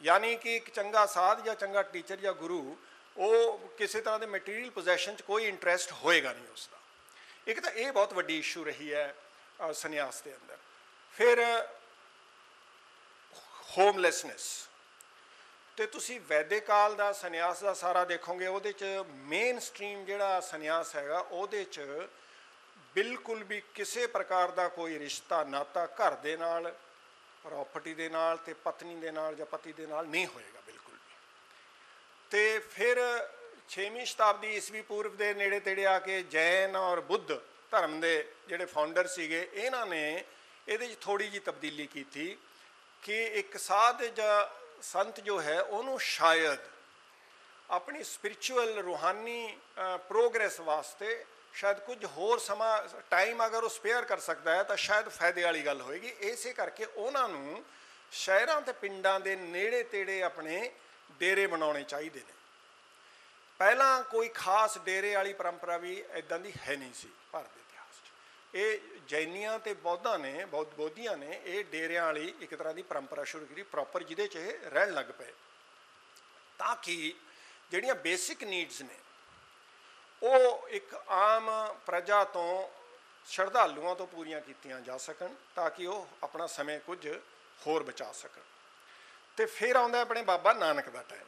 ਯਾਨੀ ਕਿ ਇੱਕ ਚੰਗਾ ਸਾਧ ਜਾਂ ਚੰਗਾ ਟੀਚਰ ਜਾਂ ਗੁਰੂ, ਉਹ ਕਿਸੇ ਤਰ੍ਹਾਂ ਦੇ ਮਟੀਰੀਅਲ ਪੋਜੈਸ਼ਨ 'ਚ ਕੋਈ ਇੰਟਰਸਟ ਹੋਏਗਾ ਨਹੀਂ ਉਸ ਦਾ। ਇੱਕ ਤਾਂ ਇਹ ਬਹੁਤ ਵੱਡੀ ਇਸ਼ੂ ਰਹੀ ਹੈ ਸੰਨਿਆਸ ਦੇ ਅੰਦਰ। ਫਿਰ ਹੋਮਲੈਸਨੈਸ ਤੇ ਤੁਸੀਂ ਵੈਦਿਕ ਕਾਲ ਦਾ ਸੰਨਿਆਸ ਦਾ ਸਾਰਾ ਦੇਖੋਗੇ, ਉਹਦੇ ਚ ਮੇਨ ਸਟ੍ਰੀਮ ਜਿਹੜਾ ਸੰਨਿਆਸ ਹੈਗਾ, ਉਹਦੇ ਚ ਬਿਲਕੁਲ ਵੀ ਕਿਸੇ ਪ੍ਰਕਾਰ ਦਾ ਕੋਈ ਰਿਸ਼ਤਾ ਨਾਤਾ ਘਰ ਦੇ ਨਾਲ ਪ੍ਰਾਪਰਟੀ ਦੇ ਨਾਲ ਤੇ ਪਤਨੀ ਦੇ ਨਾਲ ਜਾਂ ਪਤੀ ਦੇ ਨਾਲ ਨਹੀਂ ਹੋਏਗਾ ਬਿਲਕੁਲ ਵੀ। ਤੇ ਫਿਰ 6ਵੀਂ ਸ਼ਤਾਬਦੀ ਈਸਵੀ ਪੂਰਵ ਦੇ ਨੇੜੇ ਤੇੜੇ ਆ ਕੇ ਜੈਨ ਔਰ ਬੁੱਧ ਧਰਮ ਦੇ ਜਿਹੜੇ ਫਾਊਂਡਰ ਸੀਗੇ, ਇਹਨਾਂ ਨੇ ਇਹਦੇ 'ਚ ਥੋੜੀ ਜੀ ਤਬਦੀਲੀ ਕੀਤੀ ਕਿ ਇੱਕ ਸਾਧ ਜਾਂ ਸੰਤ ਜੋ ਹੈ, ਉਹਨੂੰ ਸ਼ਾਇਦ ਆਪਣੀ ਸਪਿਰਚੁਅਲ ਰੂਹਾਨੀ ਪ੍ਰੋਗਰੈਸ ਵਾਸਤੇ ਸ਼ਾਇਦ ਕੁਝ ਹੋਰ ਸਮਾਂ ਟਾਈਮ ਅਗਰ ਉਹ ਸਪੇਅਰ ਕਰ ਸਕਦਾ ਹੈ, ਤਾਂ ਸ਼ਾਇਦ ਫਾਇਦੇ ਵਾਲੀ ਗੱਲ ਹੋਏਗੀ। ਇਸੇ ਕਰਕੇ ਉਹਨਾਂ ਨੂੰ ਸ਼ਹਿਰਾਂ ਤੇ ਪਿੰਡਾਂ ਦੇ ਨੇੜੇ ਤੇੜੇ ਆਪਣੇ ਡੇਰੇ ਬਣਾਉਣੇ ਚਾਹੀਦੇ ਨੇ। ਪਹਿਲਾਂ ਕੋਈ ਖਾਸ ਡੇਰੇ ਵਾਲੀ ਪਰੰਪਰਾ ਵੀ ਇਦਾਂ ਦੀ ਹੈ ਨਹੀਂ ਸੀ, ਭਾਰਤ ਦੇ ਇਤਿਹਾਸ 'ਚ। ਇਹ ਜੈਨੀਆਂ ਤੇ ਬੌਧਾਂ ਨੇ, ਬੌਧ, ਬੋਧੀਆਂ ਨੇ ਇਹ ਡੇਰਿਆਂ ਵਾਲੀ ਇੱਕ ਤਰ੍ਹਾਂ ਦੀ ਪਰੰਪਰਾ ਸ਼ੁਰੂ ਕੀਤੀ ਪ੍ਰੋਪਰ ਜਿਹਦੇ 'ਚ ਇਹ ਰਹਿਣ ਲੱਗ ਪਏ। ਤਾਂ ਕਿ ਜਿਹੜੀਆਂ ਬੇਸਿਕ ਨੀਡਸ ਨੇ, ਉਹ ਇੱਕ ਆਮ ਪ੍ਰਜਾ ਤੋਂ ਸ਼ਰਧਾਲੂਆਂ ਤੋਂ ਪੂਰੀਆਂ ਕੀਤੀਆਂ ਜਾ ਸਕਣ ਤਾਂ ਕਿ ਉਹ ਆਪਣਾ ਸਮੇਂ ਕੁਝ ਹੋਰ ਬਚਾ ਸਕਣ। ਤੇ ਫਿਰ ਆਉਂਦਾ ਆਪਣੇ ਬਾਬਾ ਨਾਨਕ ਦਾ ਟਾਈਮ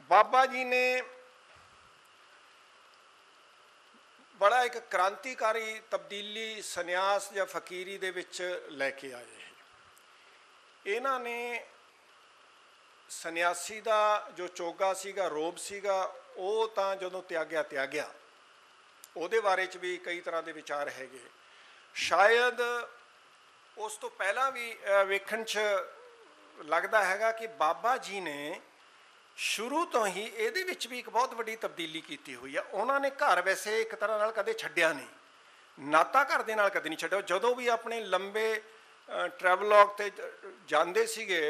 ਬਾਬਾ ਜੀ ਨੇ ਬੜਾ ਇੱਕ ਕ੍ਰਾਂਤੀਕਾਰੀ ਤਬਦੀਲੀ ਸੰਨਿਆਸ ਜਾਂ ਫਕੀਰੀ ਦੇ ਵਿੱਚ ਲੈ ਕੇ ਆਏ ਇਹਨਾਂ ਨੇ ਸੰਨਿਆਸੀ ਦਾ ਜੋ ਚੋਗਾ ਸੀਗਾ ਰੋਬ ਸੀਗਾ, ਉਹ ਤਾਂ ਜਦੋਂ ਤਿਆਗਿਆ ਤਿਆਗਿਆ। ਉਹਦੇ ਬਾਰੇ ਚ ਵੀ ਕਈ ਤਰ੍ਹਾਂ ਦੇ ਵਿਚਾਰ ਹੈਗੇ। ਸ਼ਾਇਦ ਉਸ ਤੋਂ ਪਹਿਲਾਂ ਵੀ ਵੇਖਣ ਚ ਲੱਗਦਾ ਹੈਗਾ ਕਿ ਬਾਬਾ ਜੀ ਨੇ ਸ਼ੁਰੂ ਤੋਂ ਹੀ ਇਹਦੇ ਵਿੱਚ ਵੀ ਇੱਕ ਬਹੁਤ ਵੱਡੀ ਤਬਦੀਲੀ ਕੀਤੀ ਹੋਈ ਆ। ਉਹਨਾਂ ਨੇ ਘਰ ਵੈਸੇ ਇੱਕ ਤਰ੍ਹਾਂ ਨਾਲ ਕਦੇ ਛੱਡਿਆ ਨਹੀਂ। ਨਾਤਾ ਘਰ ਦੇ ਨਾਲ ਕਦੇ ਨਹੀਂ ਛੱਡਿਆ। ਜਦੋਂ ਵੀ ਆਪਣੇ ਲੰਬੇ ਟਰੈਵਲੌਗ ਤੇ ਜਾਂਦੇ ਸੀਗੇ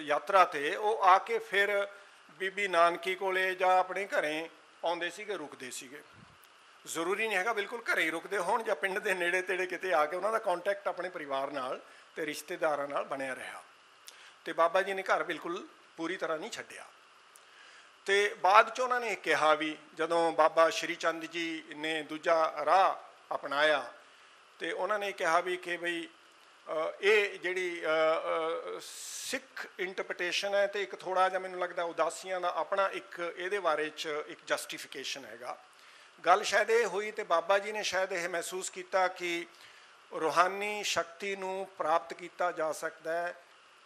ਯਾਤਰਾ ਤੇ, ਉਹ ਆ ਕੇ ਫਿਰ ਬੀਬੀ ਨਾਨਕੀ ਕੋਲੇ ਜਾਂ ਆਪਣੇ ਘਰੇ ਆਉਂਦੇ ਸੀਗੇ, ਰੁਕਦੇ ਸੀਗੇ। ਜ਼ਰੂਰੀ ਨਹੀਂ ਹੈਗਾ, ਬਿਲਕੁਲ ਘਰੇ ਹੀ ਰੁਕਦੇ ਹੋਣ ਜਾਂ ਪਿੰਡ ਦੇ ਨੇੜੇ ਤੇੜੇ ਕਿਤੇ ਆ ਕੇ ਉਹਨਾਂ ਦਾ ਕੰਟੈਕਟ ਆਪਣੇ ਪਰਿਵਾਰ ਨਾਲ ਤੇ ਰਿਸ਼ਤੇਦਾਰਾਂ ਨਾਲ ਬਣਿਆ ਰਿਹਾ। ਤੇ ਬਾਬਾ ਜੀ ਨੇ ਘਰ ਬਿਲਕੁਲ ਪੂਰੀ ਤਰ੍ਹਾਂ ਨਹੀਂ ਛੱਡਿਆ। ਤੇ ਬਾਅਦ ਚ ਉਹਨਾਂ ਨੇ ਕਿਹਾ ਵੀ ਜਦੋਂ ਬਾਬਾ ਸ਼੍ਰੀ ਚੰਦ ਜੀ ਨੇ ਦੂਜਾ ਰਾਹ ਅਪਣਾਇਆ, ਤੇ ਉਹਨਾਂ ਨੇ ਕਿਹਾ ਵੀ ਕਿ ਭਈ ਇਹ ਜਿਹੜੀ ਸਿੱਖ ਇੰਟਰਪ੍ਰੀਟੇਸ਼ਨ ਹੈ ਤੇ ਇੱਕ ਥੋੜਾ ਜਿਹਾ ਮੈਨੂੰ ਲੱਗਦਾ ਉਦਾਸੀਆਂ ਦਾ ਆਪਣਾ ਇੱਕ ਇਹਦੇ ਬਾਰੇ ਚ ਇੱਕ ਜਸਟੀਫਿਕੇਸ਼ਨ ਹੈਗਾ। ਗੱਲ ਸ਼ਾਇਦ ਇਹ ਹੋਈ ਤੇ ਬਾਬਾ ਜੀ ਨੇ ਸ਼ਾਇਦ ਇਹ ਮਹਿਸੂਸ ਕੀਤਾ ਕਿ ਰੂਹਾਨੀ ਸ਼ਕਤੀ ਨੂੰ ਪ੍ਰਾਪਤ ਕੀਤਾ ਜਾ ਸਕਦਾ ਹੈ।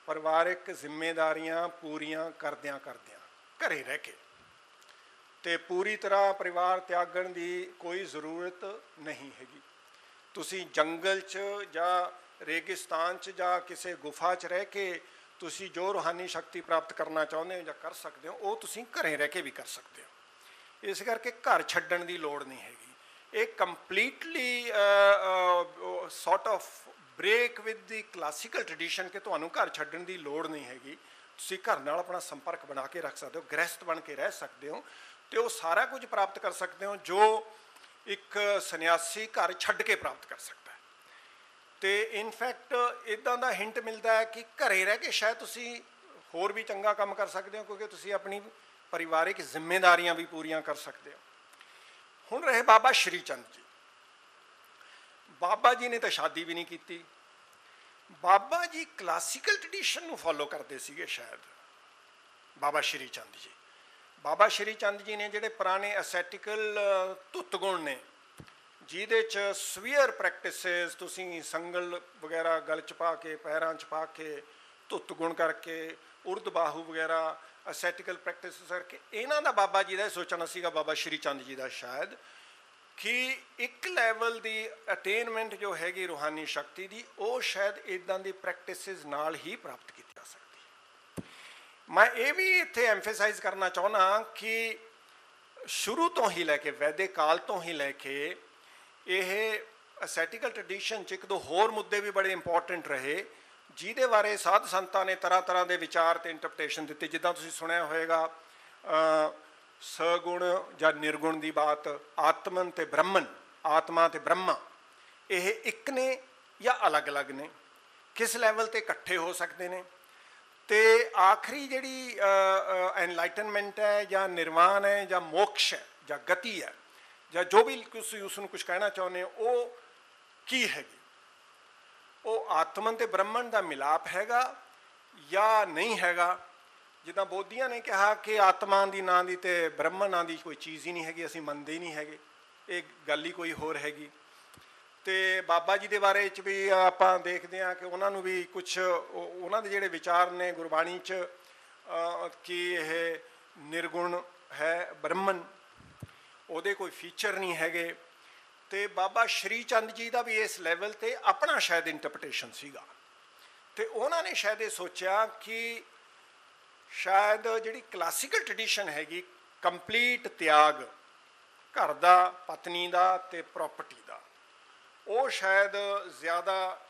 ਪਰਿਵਾਰਿਕ ਜ਼ਿੰਮੇਵਾਰੀਆਂ ਪੂਰੀਆਂ ਕਰਦਿਆਂ ਕਰਦਿਆਂ ਘਰੇ ਰਹਿ ਕੇ ਤੇ ਪੂਰੀ ਤਰ੍ਹਾਂ ਪਰਿਵਾਰ ਤਿਆਗਣ ਦੀ ਕੋਈ ਜ਼ਰੂਰਤ ਨਹੀਂ ਹੈਗੀ। ਤੁਸੀਂ ਜੰਗਲ 'ਚ ਜਾਂ ਰੇਗਿਸਤਾਨ 'ਚ ਜਾਂ ਕਿਸੇ ਗੁਫਾ 'ਚ ਰਹਿ ਕੇ ਤੁਸੀਂ ਜੋ ਰੂਹਾਨੀ ਸ਼ਕਤੀ ਪ੍ਰਾਪਤ ਕਰਨਾ ਚਾਹੁੰਦੇ ਹੋ ਜਾਂ ਕਰ ਸਕਦੇ ਹੋ, ਉਹ ਤੁਸੀਂ ਘਰੇ ਰਹਿ ਕੇ ਵੀ ਕਰ ਸਕਦੇ ਹੋ। ਇਸ ਕਰਕੇ ਘਰ ਛੱਡਣ ਦੀ ਲੋੜ ਨਹੀਂ ਹੈਗੀ। ਇਹ completely sort of break with the classical tradition ਕਿ ਤੁਹਾਨੂੰ ਘਰ ਛੱਡਣ ਦੀ ਲੋੜ ਨਹੀਂ ਹੈਗੀ। ਤੁਸੀਂ ਘਰ ਨਾਲ ਆਪਣਾ ਸੰਪਰਕ ਬਣਾ ਕੇ ਰੱਖ ਸਕਦੇ ਹੋ ਗ੍ਰਹਿਸਥ ਬਣ ਕੇ ਰਹਿ ਸਕਦੇ ਹੋ ਤੇ ਉਹ ਸਾਰਾ ਕੁਝ ਪ੍ਰਾਪਤ ਕਰ ਸਕਦੇ ਹੋ ਜੋ ਇੱਕ ਸੰਨਿਆਸੀ ਘਰ ਛੱਡ ਕੇ ਪ੍ਰਾਪਤ ਕਰ ਸਕਦਾ ਹੈ। ਤੇ ਇਨਫੈਕਟ ਇਦਾਂ ਦਾ ਹਿੰਟ ਮਿਲਦਾ ਹੈ ਕਿ ਘਰੇ ਰਹਿ ਕੇ ਸ਼ਾਇਦ ਤੁਸੀਂ ਹੋਰ ਵੀ ਚੰਗਾ ਕੰਮ ਕਰ ਸਕਦੇ ਹੋ, ਕਿਉਂਕਿ ਤੁਸੀਂ ਆਪਣੀ ਪਰਿਵਾਰਿਕ ਜ਼ਿੰਮੇਵਾਰੀਆਂ ਵੀ ਪੂਰੀਆਂ ਕਰ ਸਕਦੇ ਹੋ। ਹੁਣ ਰਹੇ ਬਾਬਾ ਸ਼੍ਰੀ ਚੰਦ ਜੀ। ਬਾਬਾ ਜੀ ਨੇ ਤਾਂ ਸ਼ਾਦੀ ਵੀ ਨਹੀਂ ਕੀਤੀ। ਬਾਬਾ ਜੀ ਕਲਾਸੀਕਲ ਟ੍ਰੈਡੀਸ਼ਨ ਨੂੰ ਫੋਲੋ ਕਰਦੇ ਸੀਗੇ ਸ਼ਾਇਦ। ਬਾਬਾ ਸ਼੍ਰੀ ਚੰਦ ਜੀ। ਬਾਬਾ ਸ਼੍ਰੀ ਚੰਦ ਜੀ ਨੇ ਜਿਹੜੇ ਪੁਰਾਣੇ ਅਸੈਟਿਕਲ ਤੁੱਤ ਗੁਣ ਨੇ, ਜਿਹਦੇ ਚ ਸਵੀਅਰ ਪ੍ਰੈਕਟਿਸਸ ਤੁਸੀਂ ਸੰਗਲ ਵਗੈਰਾ ਗਲ ਚ ਪਾ ਕੇ, ਪੈਰਾਂ ਚ ਪਾ ਕੇ ਤੁੱਤ ਗੁਣ ਕਰਕੇ ਉਰਦ ਬਾਹੂ ਵਗੈਰਾ ਅਸੈਟਿਕਲ ਪ੍ਰੈਕਟਿਸ ਕਰਕੇ, ਇਹਨਾਂ ਦਾ ਬਾਬਾ ਜੀ ਦਾ ਸੋਚਣਾ ਸੀਗਾ, ਬਾਬਾ ਸ਼੍ਰੀ ਚੰਦ ਜੀ ਦਾ ਸ਼ਾਇਦ। ਕਿ ਇੱਕ ਲੈਵਲ ਦੀ ਅਟੇਨਮੈਂਟ ਜੋ ਹੈਗੀ ਰੂਹਾਨੀ ਸ਼ਕਤੀ ਦੀ, ਉਹ ਸ਼ਾਇਦ ਇਦਾਂ ਦੀ ਪ੍ਰੈਕਟਿਸਿਸ ਨਾਲ ਹੀ ਪ੍ਰਾਪਤ ਕੀਤੀ ਜਾ ਸਕਦੀ ਹੈ। ਮੈਂ ਇਹ ਵੀ ਇੱਥੇ ਐਮਫਸਾਈਜ਼ ਕਰਨਾ ਚਾਹੁੰਦਾ ਕਿ ਸ਼ੁਰੂ ਤੋਂ ਹੀ ਲੈ ਕੇ, ਵੈਦਿਕ ਕਾਲ ਤੋਂ ਹੀ ਲੈ ਕੇ ਇਹ ਅਸੈਟਿਕਲ ਟ੍ਰੈਡੀਸ਼ਨ ਚ ਇੱਕ ਦੋ ਹੋਰ ਮੁੱਦੇ ਵੀ ਬੜੇ ਇੰਪੋਰਟੈਂਟ ਰਹੇ, ਜਿਹਦੇ ਬਾਰੇ ਸਾਧ ਸੰਤਾਂ ਨੇ ਤਰ੍ਹਾਂ ਤਰ੍ਹਾਂ ਦੇ ਵਿਚਾਰ ਤੇ ਇੰਟਰਪ੍ਰੀਟੇਸ਼ਨ ਦਿੱਤੀ। ਜਿੱਦਾਂ ਤੁਸੀਂ ਸੁਣਿਆ ਹੋਵੇਗਾ ਸਗੁਣ ਜਾਂ ਨਿਰਗੁਣ ਦੀ ਬਾਤ, ਆਤਮਨ ਤੇ ਬ੍ਰਹਮਨ, ਆਤਮਾ ਤੇ ਬ੍ਰਹਮਾ, ਇਹ ਇੱਕ ਨੇ ਜਾਂ ਅਲੱਗ-ਅਲੱਗ ਨੇ? ਕਿਸ ਲੈਵਲ ਤੇ ਇਕੱਠੇ ਹੋ ਸਕਦੇ ਨੇ? ਤੇ ਆਖਰੀ ਜਿਹੜੀ ਐਨਲਾਈਟਨਮੈਂਟ ਹੈ ਜਾਂ ਨਿਰਵਾਣ ਹੈ ਜਾਂ ਮੋਕਸ਼ ਹੈ ਜਾਂ ਗਤੀ ਹੈ ਜਾਂ ਜੋ ਵੀ ਤੁਸੀਂ ਉਸ ਨੂੰ ਕੁਝ ਕਹਿਣਾ ਚਾਹੁੰਦੇ ਹੋ, ਉਹ ਕੀ ਹੈਗੀ? ਉਹ ਆਤਮਨ ਤੇ ਬ੍ਰਹਮਣ ਦਾ ਮਿਲਾਪ ਹੈਗਾ ਜਾਂ ਨਹੀਂ ਹੈਗਾ? ਜਿੱਦਾਂ ਬੋਧੀਆਂ ਨੇ ਕਿਹਾ ਕਿ ਆਤਮਾ ਦੀ ਨਾਂ ਦੀ ਤੇ ਬ੍ਰਹਮਣ ਨਾਂ ਦੀ ਕੋਈ ਚੀਜ਼ ਹੀ ਨਹੀਂ ਹੈਗੀ, ਅਸੀਂ ਮੰਨਦੇ ਹੀ ਨਹੀਂ ਹੈਗੇ। ਇਹ ਗੱਲ ਹੀ ਕੋਈ ਹੋਰ ਹੈਗੀ। ਤੇ ਬਾਬਾ ਜੀ ਦੇ ਬਾਰੇ ਚ ਵੀ ਆਪਾਂ ਦੇਖਦੇ ਹਾਂ ਕਿ ਉਹਨਾਂ ਨੂੰ ਵੀ ਕੁਝ ਉਹਨਾਂ ਦੇ ਜਿਹੜੇ ਵਿਚਾਰ ਨੇ ਗੁਰਬਾਣੀ ਚ ਕਿ ਇਹ ਨਿਰਗੁਣ ਹੈ ਬ੍ਰਹਮਣ, ਉਹਦੇ ਕੋਈ ਫੀਚਰ ਨਹੀਂ ਹੈਗੇ। ਤੇ ਬਾਬਾ ਸ਼੍ਰੀ ਚੰਦ ਜੀ ਦਾ ਵੀ ਇਸ ਲੈਵਲ ਤੇ ਆਪਣਾ ਸ਼ਾਇਦ ਇੰਟਰਪ੍ਰੀਟੇਸ਼ਨ ਸੀਗਾ। ਤੇ ਉਹਨਾਂ ਨੇ ਸ਼ਾਇਦ ਇਹ ਸੋਚਿਆ ਕਿ ਸ਼ਾਇਦ ਜਿਹੜੀ ਕਲਾਸੀਕਲ ਟ੍ਰੈਡੀਸ਼ਨ ਹੈਗੀ ਕੰਪਲੀਟ ਤਿਆਗ, ਘਰ ਦਾ, ਪਤਨੀ ਦਾ ਤੇ ਪ੍ਰਾਪਰਟੀ ਦਾ, ਉਹ ਸ਼ਾਇਦ ਜ਼ਿਆਦਾ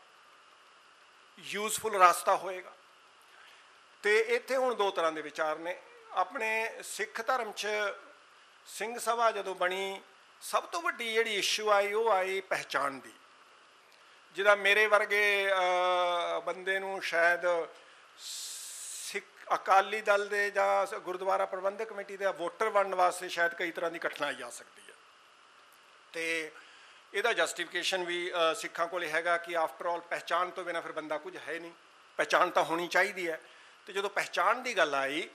ਯੂਸਫੁਲ ਰਸਤਾ ਹੋਏਗਾ। ਤੇ ਇੱਥੇ ਹੁਣ ਦੋ ਤਰ੍ਹਾਂ ਦੇ ਵਿਚਾਰ ਨੇ। ਆਪਣੇ ਸਿੱਖ ਧਰਮ 'ਚ ਸਿੰਘ ਸਭਾ ਜਦੋਂ ਬਣੀ, ਸਭ ਤੋਂ ਵੱਡੀ ਜਿਹੜੀ ਇਸ਼ੂ ਆਈ, ਉਹ ਆਈ ਪਹਿਚਾਣ ਦੀ। ਜਿਹਦਾ ਮੇਰੇ ਵਰਗੇ ਬੰਦੇ ਨੂੰ ਸ਼ਾਇਦ ਅਕਾਲੀ ਦਲ ਦੇ ਜਾਂ ਗੁਰਦੁਆਰਾ ਪ੍ਰਬੰਧਕ ਕਮੇਟੀ ਦੇ ਵੋਟਰ ਬਣਨ ਵਾਸਤੇ ਸ਼ਾਇਦ ਕਈ ਤਰ੍ਹਾਂ ਦੀ ਕਠਿਨਾਈ ਆ ਸਕਦੀ ਹੈ। ਤੇ ਇਹਦਾ ਜਸਟੀਫਿਕੇਸ਼ਨ ਵੀ ਸਿੱਖਾਂ ਕੋਲੇ ਹੈਗਾ ਕਿ ਆਫਟਰ ਆਲ ਪਹਿਚਾਨ ਤੋਂ ਬਿਨਾ ਫਿਰ ਬੰਦਾ ਕੁਝ ਹੈ ਨਹੀਂ। ਪਹਿਚਾਨ ਤਾਂ ਹੋਣੀ ਚਾਹੀਦੀ ਹੈ। ਤੇ ਜਦੋਂ ਪਹਿਚਾਨ ਦੀ ਗੱਲ ਆਈ,